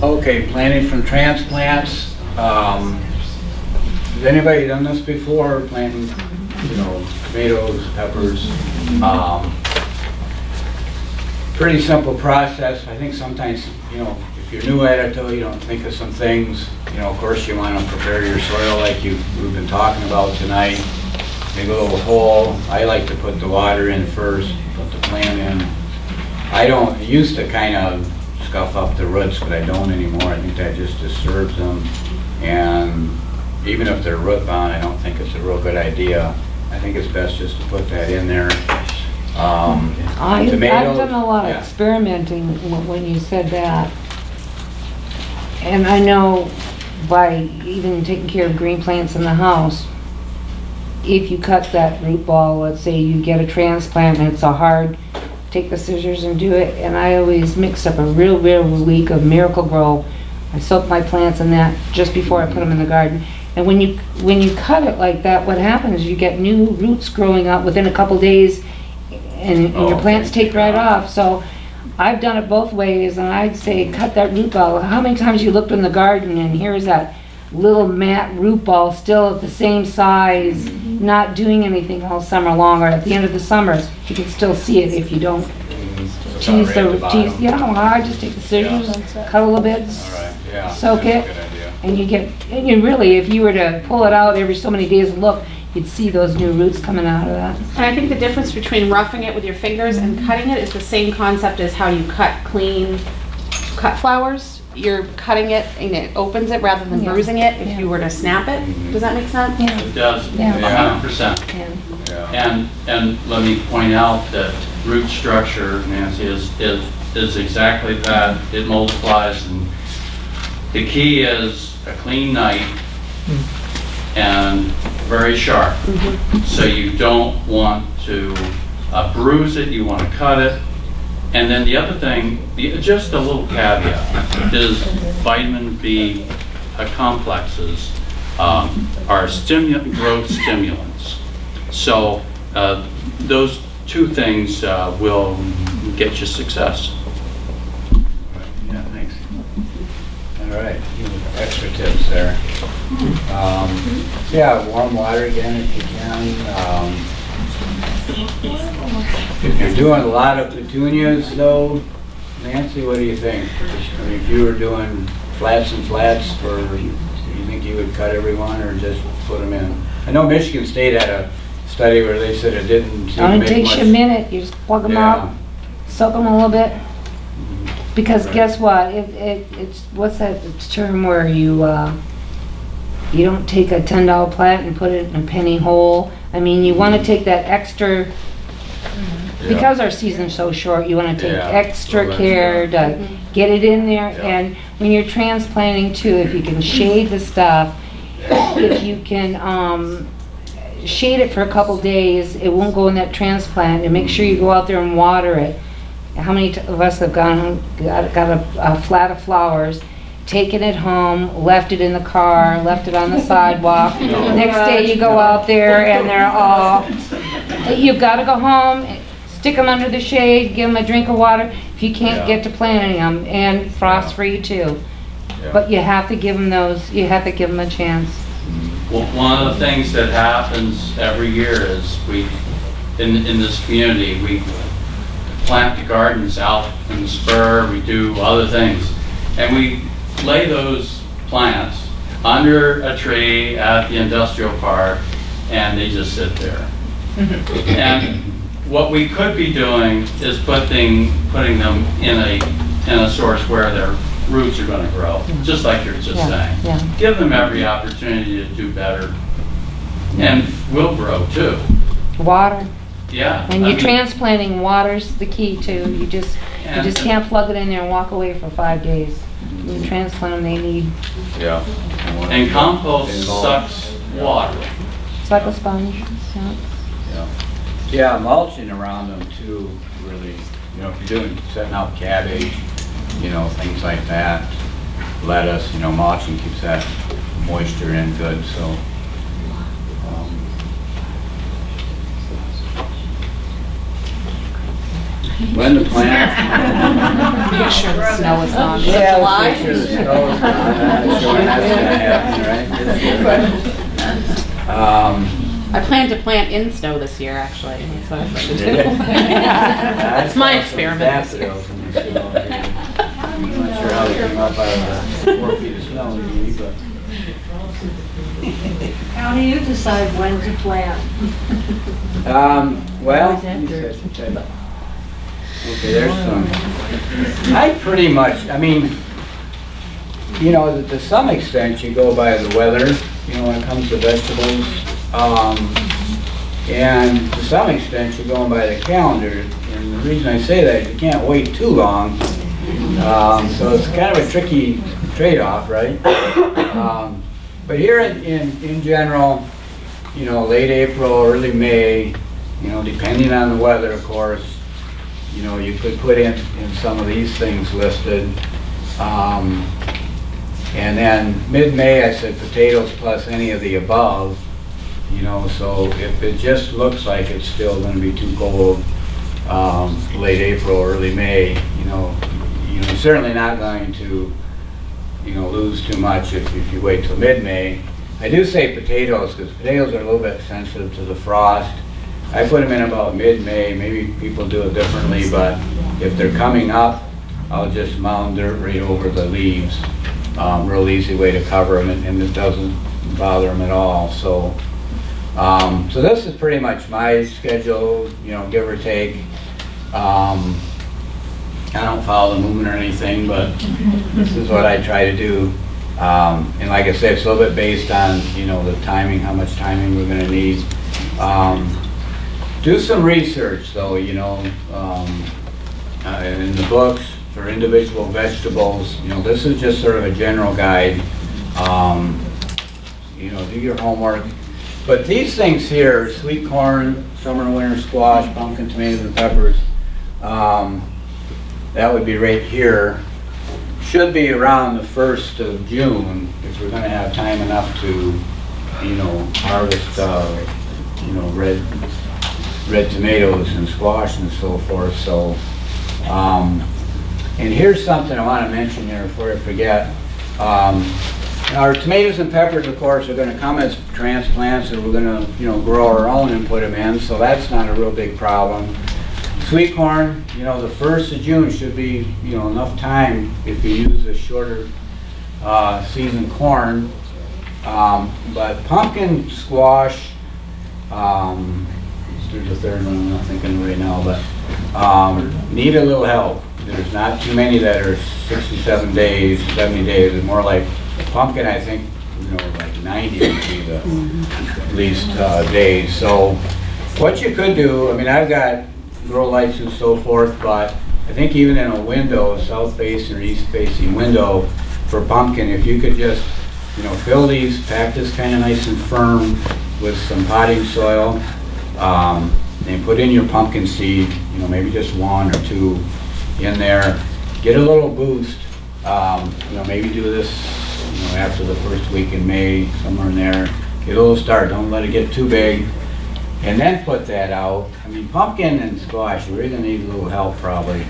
Okay, planting from transplants. Um, Has anybody done this before, planting, you know, tomatoes, peppers? Um, Pretty simple process. I think sometimes, you know, if you're new at it though, you don't think of some things. You know, of course, you want to prepare your soil like you, we've been talking about tonight. A little hole. I like to put the water in first, put the plant in. I don't, used to kind of scuff up the roots, but I don't anymore. I think that just disturbs them. And even if they're root bound, I don't think it's a real good idea. I think it's best just to put that in there. Um, I, I've done a lot of yeah. experimenting when you said that. And I know by even taking care of green plants in the house, if you cut that root ball, let's say you get a transplant and it's a hard, take the scissors and do it. And I always mix up a real, real weak of Miracle-Gro. I soak my plants in that just before I put them in the garden. And when you, when you cut it like that, what happens is you get new roots growing up within a couple days and, and Oh, your plants take right off. So I've done it both ways, and I'd say cut that root ball. How many times you looked in the garden and here's that little mat root ball still at the same size, Mm-hmm. Not doing anything all summer long, or at the end of the summer, you can still see it if you don't tease the, bottom. tease, you oh, know, I just take the scissors, cut a little bit, yeah. soak it. a good idea. and you get, and you really, if you were to pull it out every so many days and look, you'd see those new roots coming out of that. And I think the difference between roughing it with your fingers and cutting it is the same concept as how you cut clean cut flowers. You're cutting it and it opens it rather than Yeah. bruising it if you were to snap it. Mm-hmm. Does that make sense? Yeah. It does, Yeah. hundred percent. Yeah. And, and let me point out that root structure, Nancy, is, is, is exactly that. It multiplies and the key is a clean knife mm-hmm. and very sharp. Mm-hmm. So you don't want to uh, bruise it, you want to cut it. And then the other thing, the- just a little caveat, is vitamin B uh, complexes um, are stimulant, growth stimulants. So uh, those two things uh, will get you success. Yeah, thanks. All right, extra tips there. Um, Yeah, warm water again if you can. Um, If you're doing a lot of petunias though, Nancy, what do you think? I mean, if you were doing flats and flats for, do you think you would cut every one or just put them in? I know Michigan State had a study where they said it didn't seem to make takes you a much. minute, you just plug them Yeah. out, soak them a little bit. Because guess what, it, it, it's, what's that term where you, uh, you don't take a ten dollar plant and put it in a penny hole. I mean, you wanna take that extra, Yeah. because our season's so short, you wanna take Yeah, extra so that's care good. to get it in there. Yeah. And when you're transplanting too, if you can shade the stuff, if you can, um, shade it for a couple days, it won't go in that transplant, and make sure you go out there and water it. How many t- of us have gone, got, got a, a flat of flowers, taken it home, left it in the car, left it on the sidewalk. Next day you go out there and they're all, you've gotta go home, stick them under the shade, give them a drink of water, if you can't Yeah. get to planting them, and frost free too. Yeah. But you have to give them those, you have to give them a chance. Mm-hmm. Well, One of the things that happens every year is we, in, in this community, we plant the gardens out in the spur, we do other things. And we lay those plants under a tree at the industrial park, and they just sit there. Mm-hmm. And what we could be doing is putting, putting them in a, in a source where their roots are gonna grow, mm-hmm. just like you're just Yeah, saying yeah. give them every opportunity to do better. And we'll grow too. Water. Yeah. When I you're mean, transplanting, water's the key too. You just, you just can't plug it in there and walk away for five days. When you transplant them, they need, Yeah. And compost sucks water. it's like a sponge. Yeah. Yeah. Yeah, mulching around them too, really, you know, if you're doing, setting out cabbage, you know, things like that, lettuce, you know, mulching keeps that moisture in good, so. um, When the plant. Make sure the snow is gone. Is it Yeah, July? let's make sure the snow is gone. That's when that's gonna happen, right? Um, I plan to plant in snow this year, actually. That's what I plan to do. That's It's my awesome. experiment this year. Daffodils in the snow. I'm not sure how they came up out of the four feet of snow, maybe, but. How do you decide when to plant? Um, well, okay, there's some, I pretty much, I mean, you know, to some extent, you go by the weather, you know, when it comes to vegetables. Um, and to some extent, you're going by the calendar. And the reason I say that, you can't wait too long. Um, so it's kind of a tricky trade-off, right? Um, But here in, in, in general, you know, late April, early May, you know, depending on the weather, of course, you know, you could put in, in some of these things listed. Um, and then mid-May, I said potatoes plus any of the above, you know, so if it just looks like it's still gonna be too cold, um, late April, early May, you know, you know, you're certainly not going to, you know, lose too much if, if you wait till mid-May. I do say potatoes, because potatoes are a little bit sensitive to the frost. I put them in about mid-May, maybe people do it differently, but if they're coming up, I'll just mound dirt right over the leaves. Um, real easy way to cover them, and- and it doesn't bother them at all, so. Um, so this is pretty much my schedule, you know, give or take. Um, I don't follow the moon or anything, but this is what I try to do. Um, and like I said, it's a little bit based on, you know, the timing, how much timing we're gonna need. Um, do some research though, you know, um, uh, in the books for individual vegetables, you know, this is just sort of a general guide. Um, you know, do your homework. But these things here, sweet corn, summer and winter squash, pumpkin, tomatoes, and peppers, um, that would be right here. should be around the first of June, if we're gonna have time enough to, you know, harvest, uh, you know, red, red tomatoes and squash and so forth, so, um, and here's something I wanna mention here before I forget. Um, our tomatoes and peppers, of course, are gonna come as transplants, and we're gonna, you know, grow our own and put them in, so that's not a real big problem. Sweet corn, you know, the first of June should be, you know, enough time if you use a shorter, uh, season corn. Um, but pumpkin squash, um, there's a third one I'm not thinking right now, but, um, need a little help. There's not too many that are sixty-seven days, seventy days, and more like pumpkin, I think, you know, like ninety would be the least, uh, days. So what you could do, I mean, I've got grow lights and so forth, but I think even in a window, a south facing or east facing window for pumpkin, if you could just, you know, fill these, pack this kind of nice and firm with some potting soil, um, and put in your pumpkin seed, you know, maybe just one or two in there. Get a little boost, um, you know, maybe do this, you know, after the first week in May, somewhere in there. Get a little start, don't let it get too big. And then put that out. I mean, pumpkin and squash, you really gonna need a little help probably,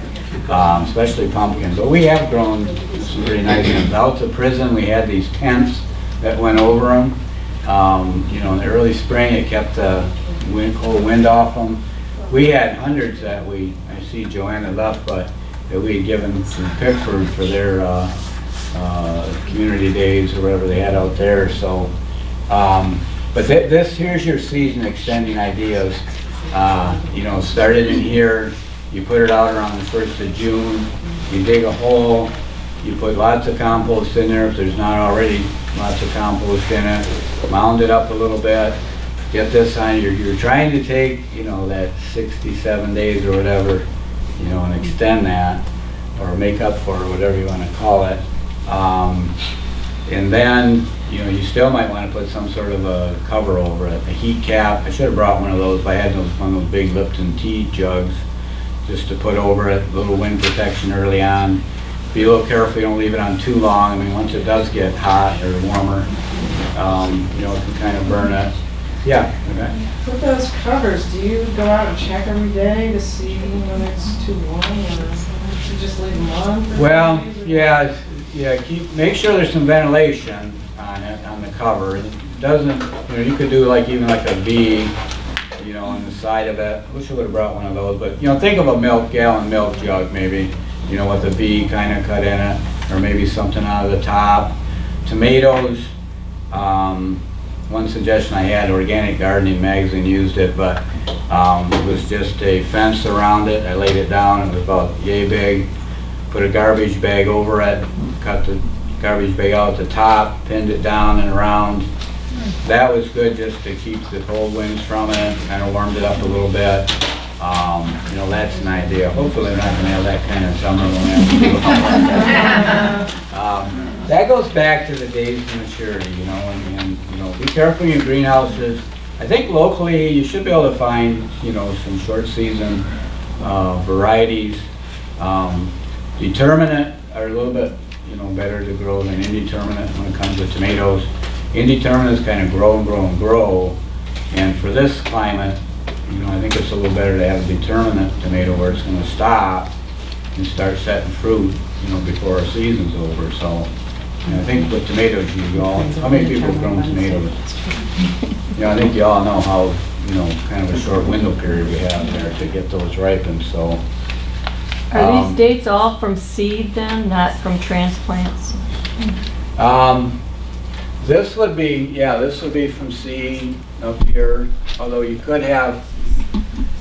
um, especially pumpkin. But we have grown some pretty nice ones. Out to prison, we had these tents that went over them. Um, you know, in the early spring, it kept the wind, cold wind off them. We had hundreds that we, I see Joanna left, but that we had given to Pickford for their, uh, uh, community days or whatever they had out there, so, um, but thi- this, here's your season extending ideas. Uh, you know, started in here, you put it out around the first of June, you dig a hole, you put lots of compost in there if there's not already lots of compost in it, mound it up a little bit, get this on, you're, you're trying to take, you know, that sixty-seven days or whatever, you know, and extend that, or make up for whatever you wanna call it. Um, and then, you know, you still might want to put some sort of a cover over it, a heat cap. I should have brought one of those, but I had those, one of those big Lipton tea jugs just to put over it, a little wind protection early on. Be a little careful, you don't leave it on too long. I mean, once it does get hot or warmer, um, you know, it can kind of burn it. Yeah, okay. With those covers, do you go out and check every day to see when it's too warm or you just leave them on? Well, yeah, yeah, keep, make sure there's some ventilation on it, on the cover. It doesn't, you know, you could do like, even like a V, you know, on the side of it. I Wish I would've brought one of those, but, you know, think of a milk, gallon milk jug maybe, you know, with a V kinda cut in it, or maybe something out of the top. Tomatoes, um, one suggestion I had, Organic Gardening Magazine used it, but, um, it was just a fence around it. I laid it down, it was about yay big put a garbage bag over it, cut the garbage bag out at the top, pinned it down and around. That was good just to keep the cold winds from it, kind of warmed it up a little bit. Um, you know, that's an idea. Hopefully, we're not gonna have that kind of summer when we have to do it. Um, That goes back to the days of maturity, you know, and, and, you know, be careful in your greenhouses. I think locally, you should be able to find, you know, some short season, uh, varieties. Um, Determinate are a little bit, you know, better to grow than indeterminate when it comes to tomatoes. Indeterminates kind of grow and grow and grow, and for this climate, you know, I think it's a little better to have a determinate tomato where it's gonna stop and start setting fruit, you know, before our season's over, so. And I think with tomatoes, you all, how many people have grown tomatoes? You know, I think you all know how, you know, kind of a short window period we have there to get those ripened, so. Are Um, these dates all from seed then, not from transplants? Um, this would be, yeah, this would be from seed up here, although you could have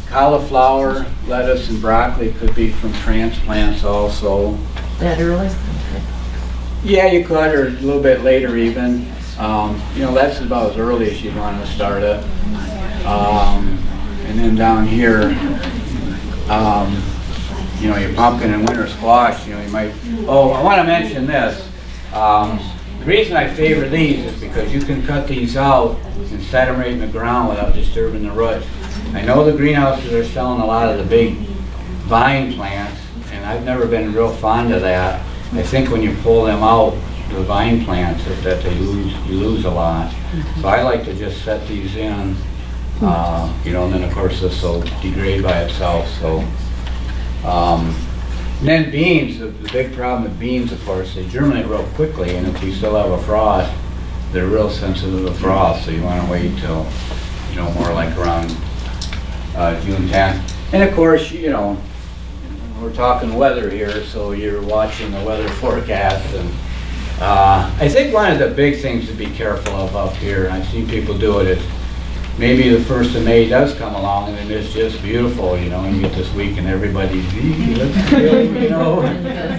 cauliflower, lettuce, and broccoli could be from transplants also. That early? Yeah, you could, or a little bit later even. Um, you know, that's about as early as you'd want to start it. Um, and then down here, um, you know, your pumpkin and winter squash, you know, you might, oh, I want to mention this. Um, the reason I favor these is because you can cut these out and set them right in the ground without disturbing the roots. I know the greenhouses are selling a lot of the big vine plants, and I've never been real fond of that. I think when you pull them out, the vine plants, that- that they lose, you lose a lot. So I like to just set these in, uh, you know, and then of course this will degrade by itself, so. Um, And then beans, the the big problem with beans, of course, they germinate real quickly, and if you still have a frost, they're real sensitive to frost, so you want to wait till, you know, more like around uh, June 10th. And of course, you know, we're talking weather here, so you're watching the weather forecast, and uh, I think one of the big things to be careful of up here, and I've seen people do it, is maybe the first of May does come along, and then it's just beautiful, you know, and you get this week, and everybody's, let's go," you know?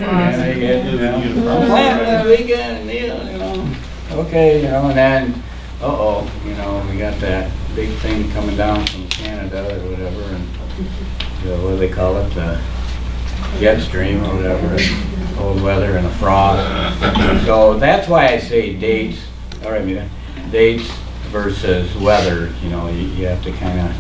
And they get, you know, "I'm that weekend, you know, okay, you know, and then, uh-oh, you know, we got that big thing coming down from Canada or whatever, and, the- what do they call it, the jet stream or whatever, cold weather and a frost. So that's why I say dates, or I mean, dates versus weather, you know, you, you have to kind of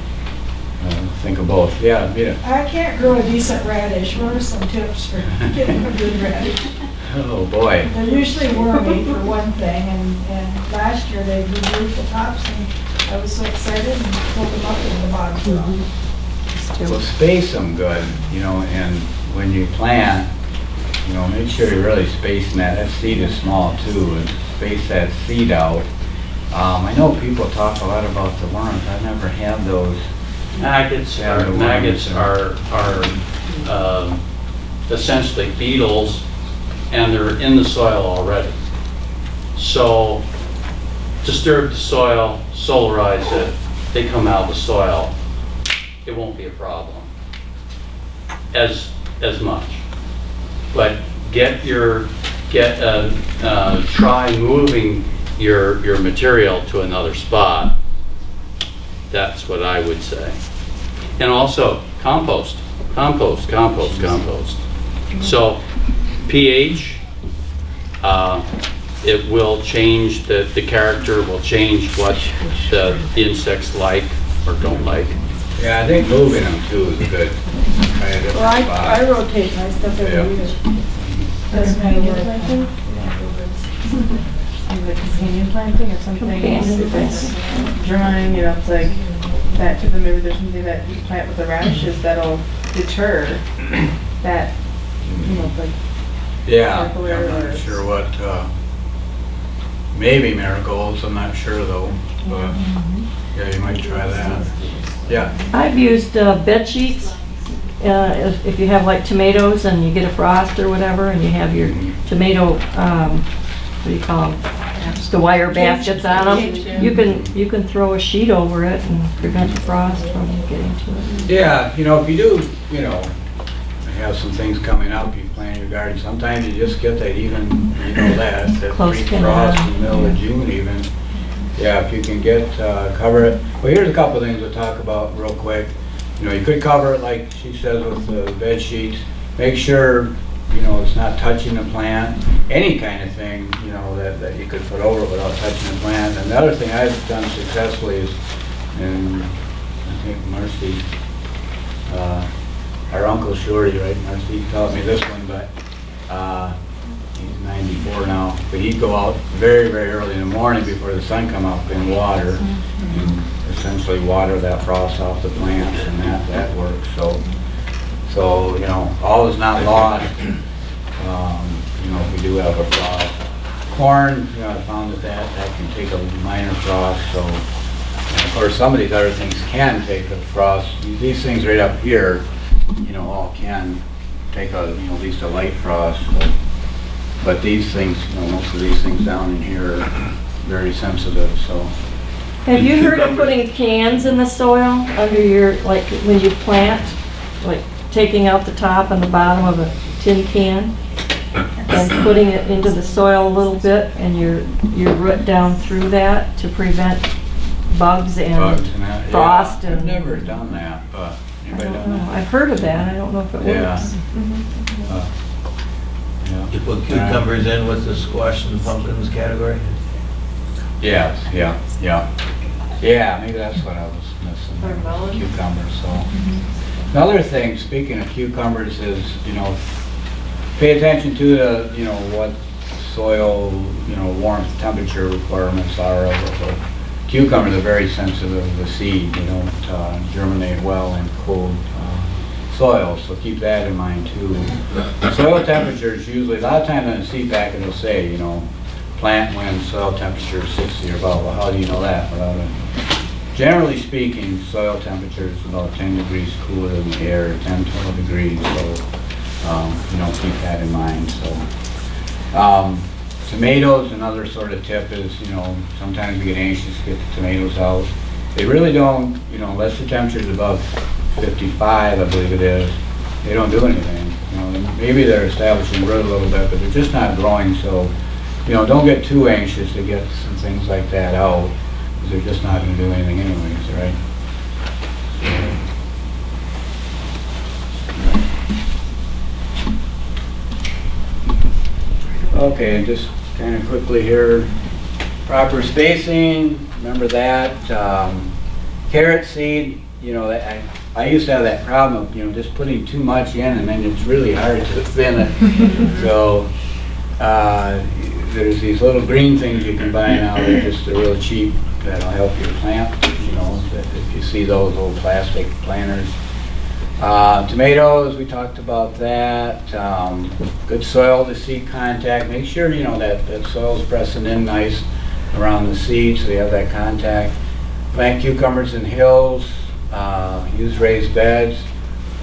uh, think of both. Yeah, yeah. I can't grow a decent radish. What are some tips for getting a good radish? Oh, boy. They're usually wormy for one thing, and, and last year they removed the tops, and I was so excited and pulled them up and the bottoms were mm-hmm. off. Well, space them good, you know, and when you plant, you know, make sure you're really spacing that. That seed is small too, and space that seed out. Um, I know people talk a lot about the worms. I never had those. Maggots Yeah, are, maggots are, are um, essentially beetles, and they're in the soil already. So disturb the soil, solarize it, they come out of the soil, it won't be a problem as, as much. But get your, get, uh, uh, try moving your, your material to another spot. That's what I would say. And also compost, compost, compost, compost. So pH, uh, it will change, the, the character will change what the insects like or don't like. Yeah, I think moving them too is a good kind of Well, I, I rotate my stuff Yeah. every year. Does companion planting? Like companion planting or something, Companion if it's drying, you know, it's like that, to the maybe there's something that you plant with the radishes that'll deter that, you know, like, Yeah, I'm not sure what, uh, maybe marigolds, I'm not sure though, but, yeah, you might try that. Yeah, I've used uh, bed sheets, uh, if if you have like tomatoes and you get a frost or whatever, and you have your tomato, um, what do you call them? Just the wire baskets on them. You can, you can throw a sheet over it and prevent the frost from getting to it. yeah, you know, if you do, you know, have some things coming up, you plant your garden, sometimes you just get that even, you know, that, that Close to pre-frost in the middle of June even. Yeah, if you can get, uh, cover it. Well, here's a couple things we'll talk about real quick. You know, you could cover it like she says with the bed sheets. Make sure, you know, it's not touching the plant. Any kind of thing, you know, that, that you could put over without touching the plant. And the other thing I've done successfully is, and I think Marcy, uh, our Uncle Shorty, right, Marcy taught me this one, but, uh, he's 94 now, but he'd go out very, very early in the morning before the sun come up and water, and essentially water that frost off the plants, and that, that works, so, so, you know, all is not lost, um, you know, if we do have a frost. Corn, you know, I found that that, that can take a minor frost, so, and of course, some of these other things can take a frost, these things right up here, you know, all can take a, you know, at least a light frost, so. But these things, you know, most of these things down in here are very sensitive, so. Have you heard of putting cans in the soil under your, like, when you plant? Like, taking out the top and the bottom of a tin can? And putting it into the soil a little bit and your, your root down through that to prevent bugs Bugs and and that, yeah. frost I've and. never done that, but, I anybody don't done know. that? I've heard of that. I don't know if it Yeah. works. Uh, yeah. You put cucumbers in with the squash and pumpkins category? Yes, yeah, yeah. Yeah, maybe that's what I was missing. Or melon? Cucumbers, so. Another thing, speaking of cucumbers, is, you know, pay attention to the, you know, what soil, you know, warmth, temperature requirements are of of a cucumber. They're very sensitive to the seed, you know, to uh, germinate well in cold uh, soil, so keep that in mind too. Soil temperatures usually, a lot of times in the seed packet it'll say, you know, plant when soil temperature is 60 or above. Well, how do you know that? Without a Generally speaking, soil temperature is about 10 degrees cooler than the air, 10, 12 degrees, so, um, you know, keep that in mind, so. Um, tomatoes, another sort of tip is, you know, sometimes we get anxious to get the tomatoes out. They really don't, you know, unless the temperature is above 55, I believe it is, they don't do anything. You know, maybe they're establishing root a little bit, but they're just not growing, so, you know, don't get too anxious to get some things like that out because they're just not going to do anything anyways, right? Okay, just kind of quickly here, proper spacing, remember that. Um, carrot seed, you know, I, I used to have that problem of, you know, just putting too much in and then it's really hard to thin it. so, uh, there's these little green things you can buy now, they're just, they're real cheap, that'll help your plant, you know, if you see those little plastic planters. Uh, tomatoes, we talked about that. Um, good soil to seed contact. Make sure, you know, that, that soil's pressing in nice around the seed so you have that contact. Plant cucumbers in hills, uh, use raised beds,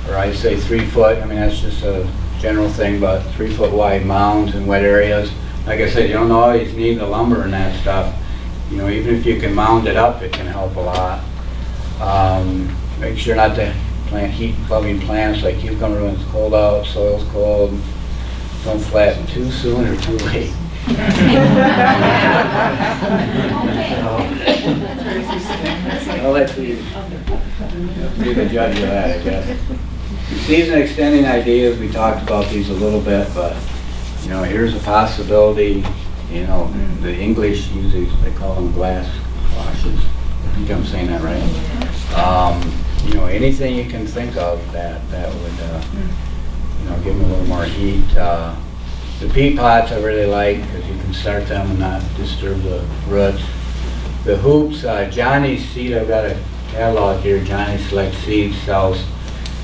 or I say three foot, I mean, that's just a general thing, but three foot wide mounds in wet areas. Like I said, you don't always need the lumber and that stuff. You know, even if you can mound it up, it can help a lot. Um, make sure not to plant heat-loving plants like cucumber when it's cold out, soil's cold. Don't flatten too soon or too late. I'll let you be the judge of that, I guess. Season extending ideas, we talked about these a little bit, but, you know, here's a possibility, you know, the English usually, they call them glass cloches. I think I'm saying that right. Um, you know, anything you can think of that, that would, uh, you know, give them a little more heat. Uh, the peat pots I really like because you can start them and not disturb the roots. The hoops, uh, Johnny's Seed, I've got a catalog here, Johnny Select Seed sells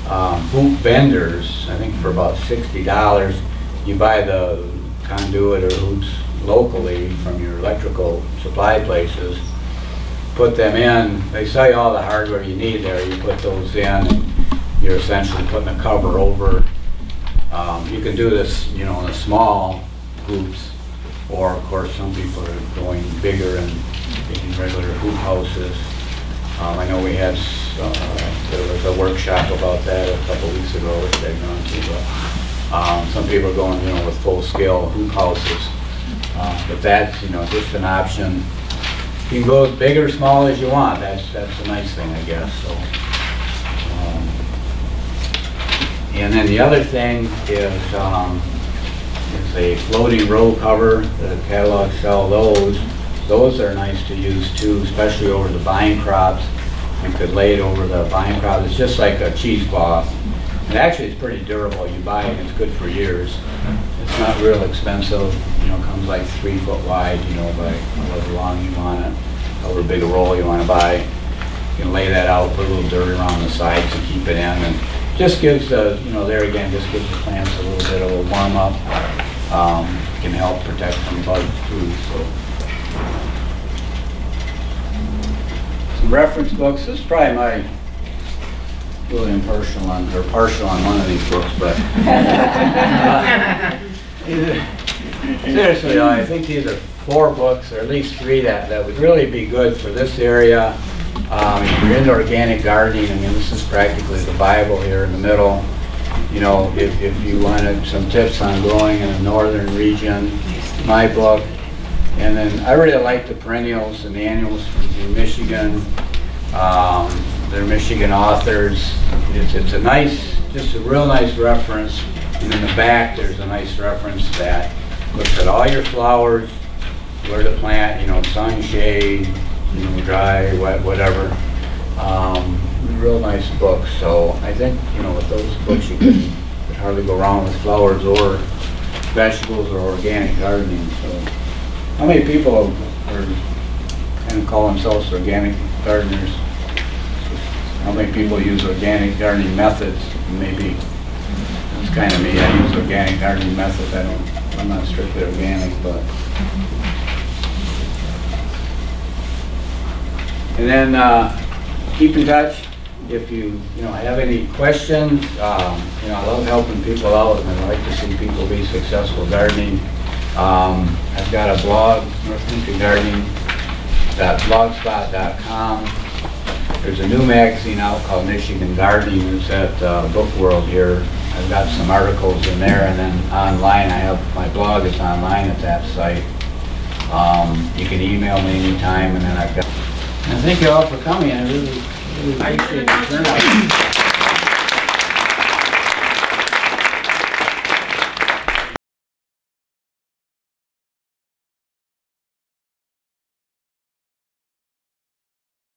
um, hoop benders, I think for about $60. You buy the conduit or hoops locally from your electrical supply places put them in, they sell you all the hardware you need there, you put those in, and you're essentially putting a cover over. Um, you can do this, you know, in the small hoops, or of course some people are going bigger and getting regular hoop houses. Um, I know we had, uh, there was a workshop about that a couple weeks ago, which I've but um, some people are going, you know, with full-scale hoop houses. Uh, but that's, you know, just an option. You can go as big or small as you want. That's that's a nice thing, I guess. So, um, and then the other thing is um, is a floating row cover. The catalogs sell those. Those are nice to use too, especially over the vine crops. You could lay it over the vine crops. It's just like a cheesecloth. And actually, it's pretty durable. You buy it, it's good for years. It's not real expensive. You know, comes like three foot wide. You know, by however long you want it, however big a roll you want to buy. You can lay that out, put a little dirt around the sides to keep it in, and just gives the, you know, there again, just gives the plants a little bit of a warm up. Um, can help protect from bugs too. So. Some reference books. This is probably my really impartial on, or partial on one of these books, but uh, seriously, I think these are four books, or at least three, that, that would really be good for this area. Um, if you're into organic gardening, I mean, this is practically the Bible here in the middle. You know, if, if you wanted some tips on growing in a northern region, my book. And then I really like the perennials and the annuals from Michigan. Um, they're Michigan authors. It's, it's a nice, just a real nice reference. And in the back, there's a nice reference that looks at all your flowers, where to plant, you know, sun, shade, you know, dry, wet, whatever. Um, real nice book. So I think, you know, with those books, you could, could hardly go wrong with flowers or vegetables or organic gardening, so. How many people are, kind of call themselves organic gardeners? How many people use organic gardening methods? Maybe, kind of me, I use organic gardening methods, I don't, I'm not strictly organic, but. And then, uh, keep in touch if you, you know, have any questions. Um, you know, I love helping people out and I like to see people be successful gardening. Um, I've got a blog, North Country Gardening, blogspot.com. There's a new magazine out called Michigan Gardening. It's at uh, Book World here. I've got some articles in there and then online, I have, my blog is online at that site. Um, you can email me anytime and then I've got, and thank you all for coming. I really, really appreciate your turnout.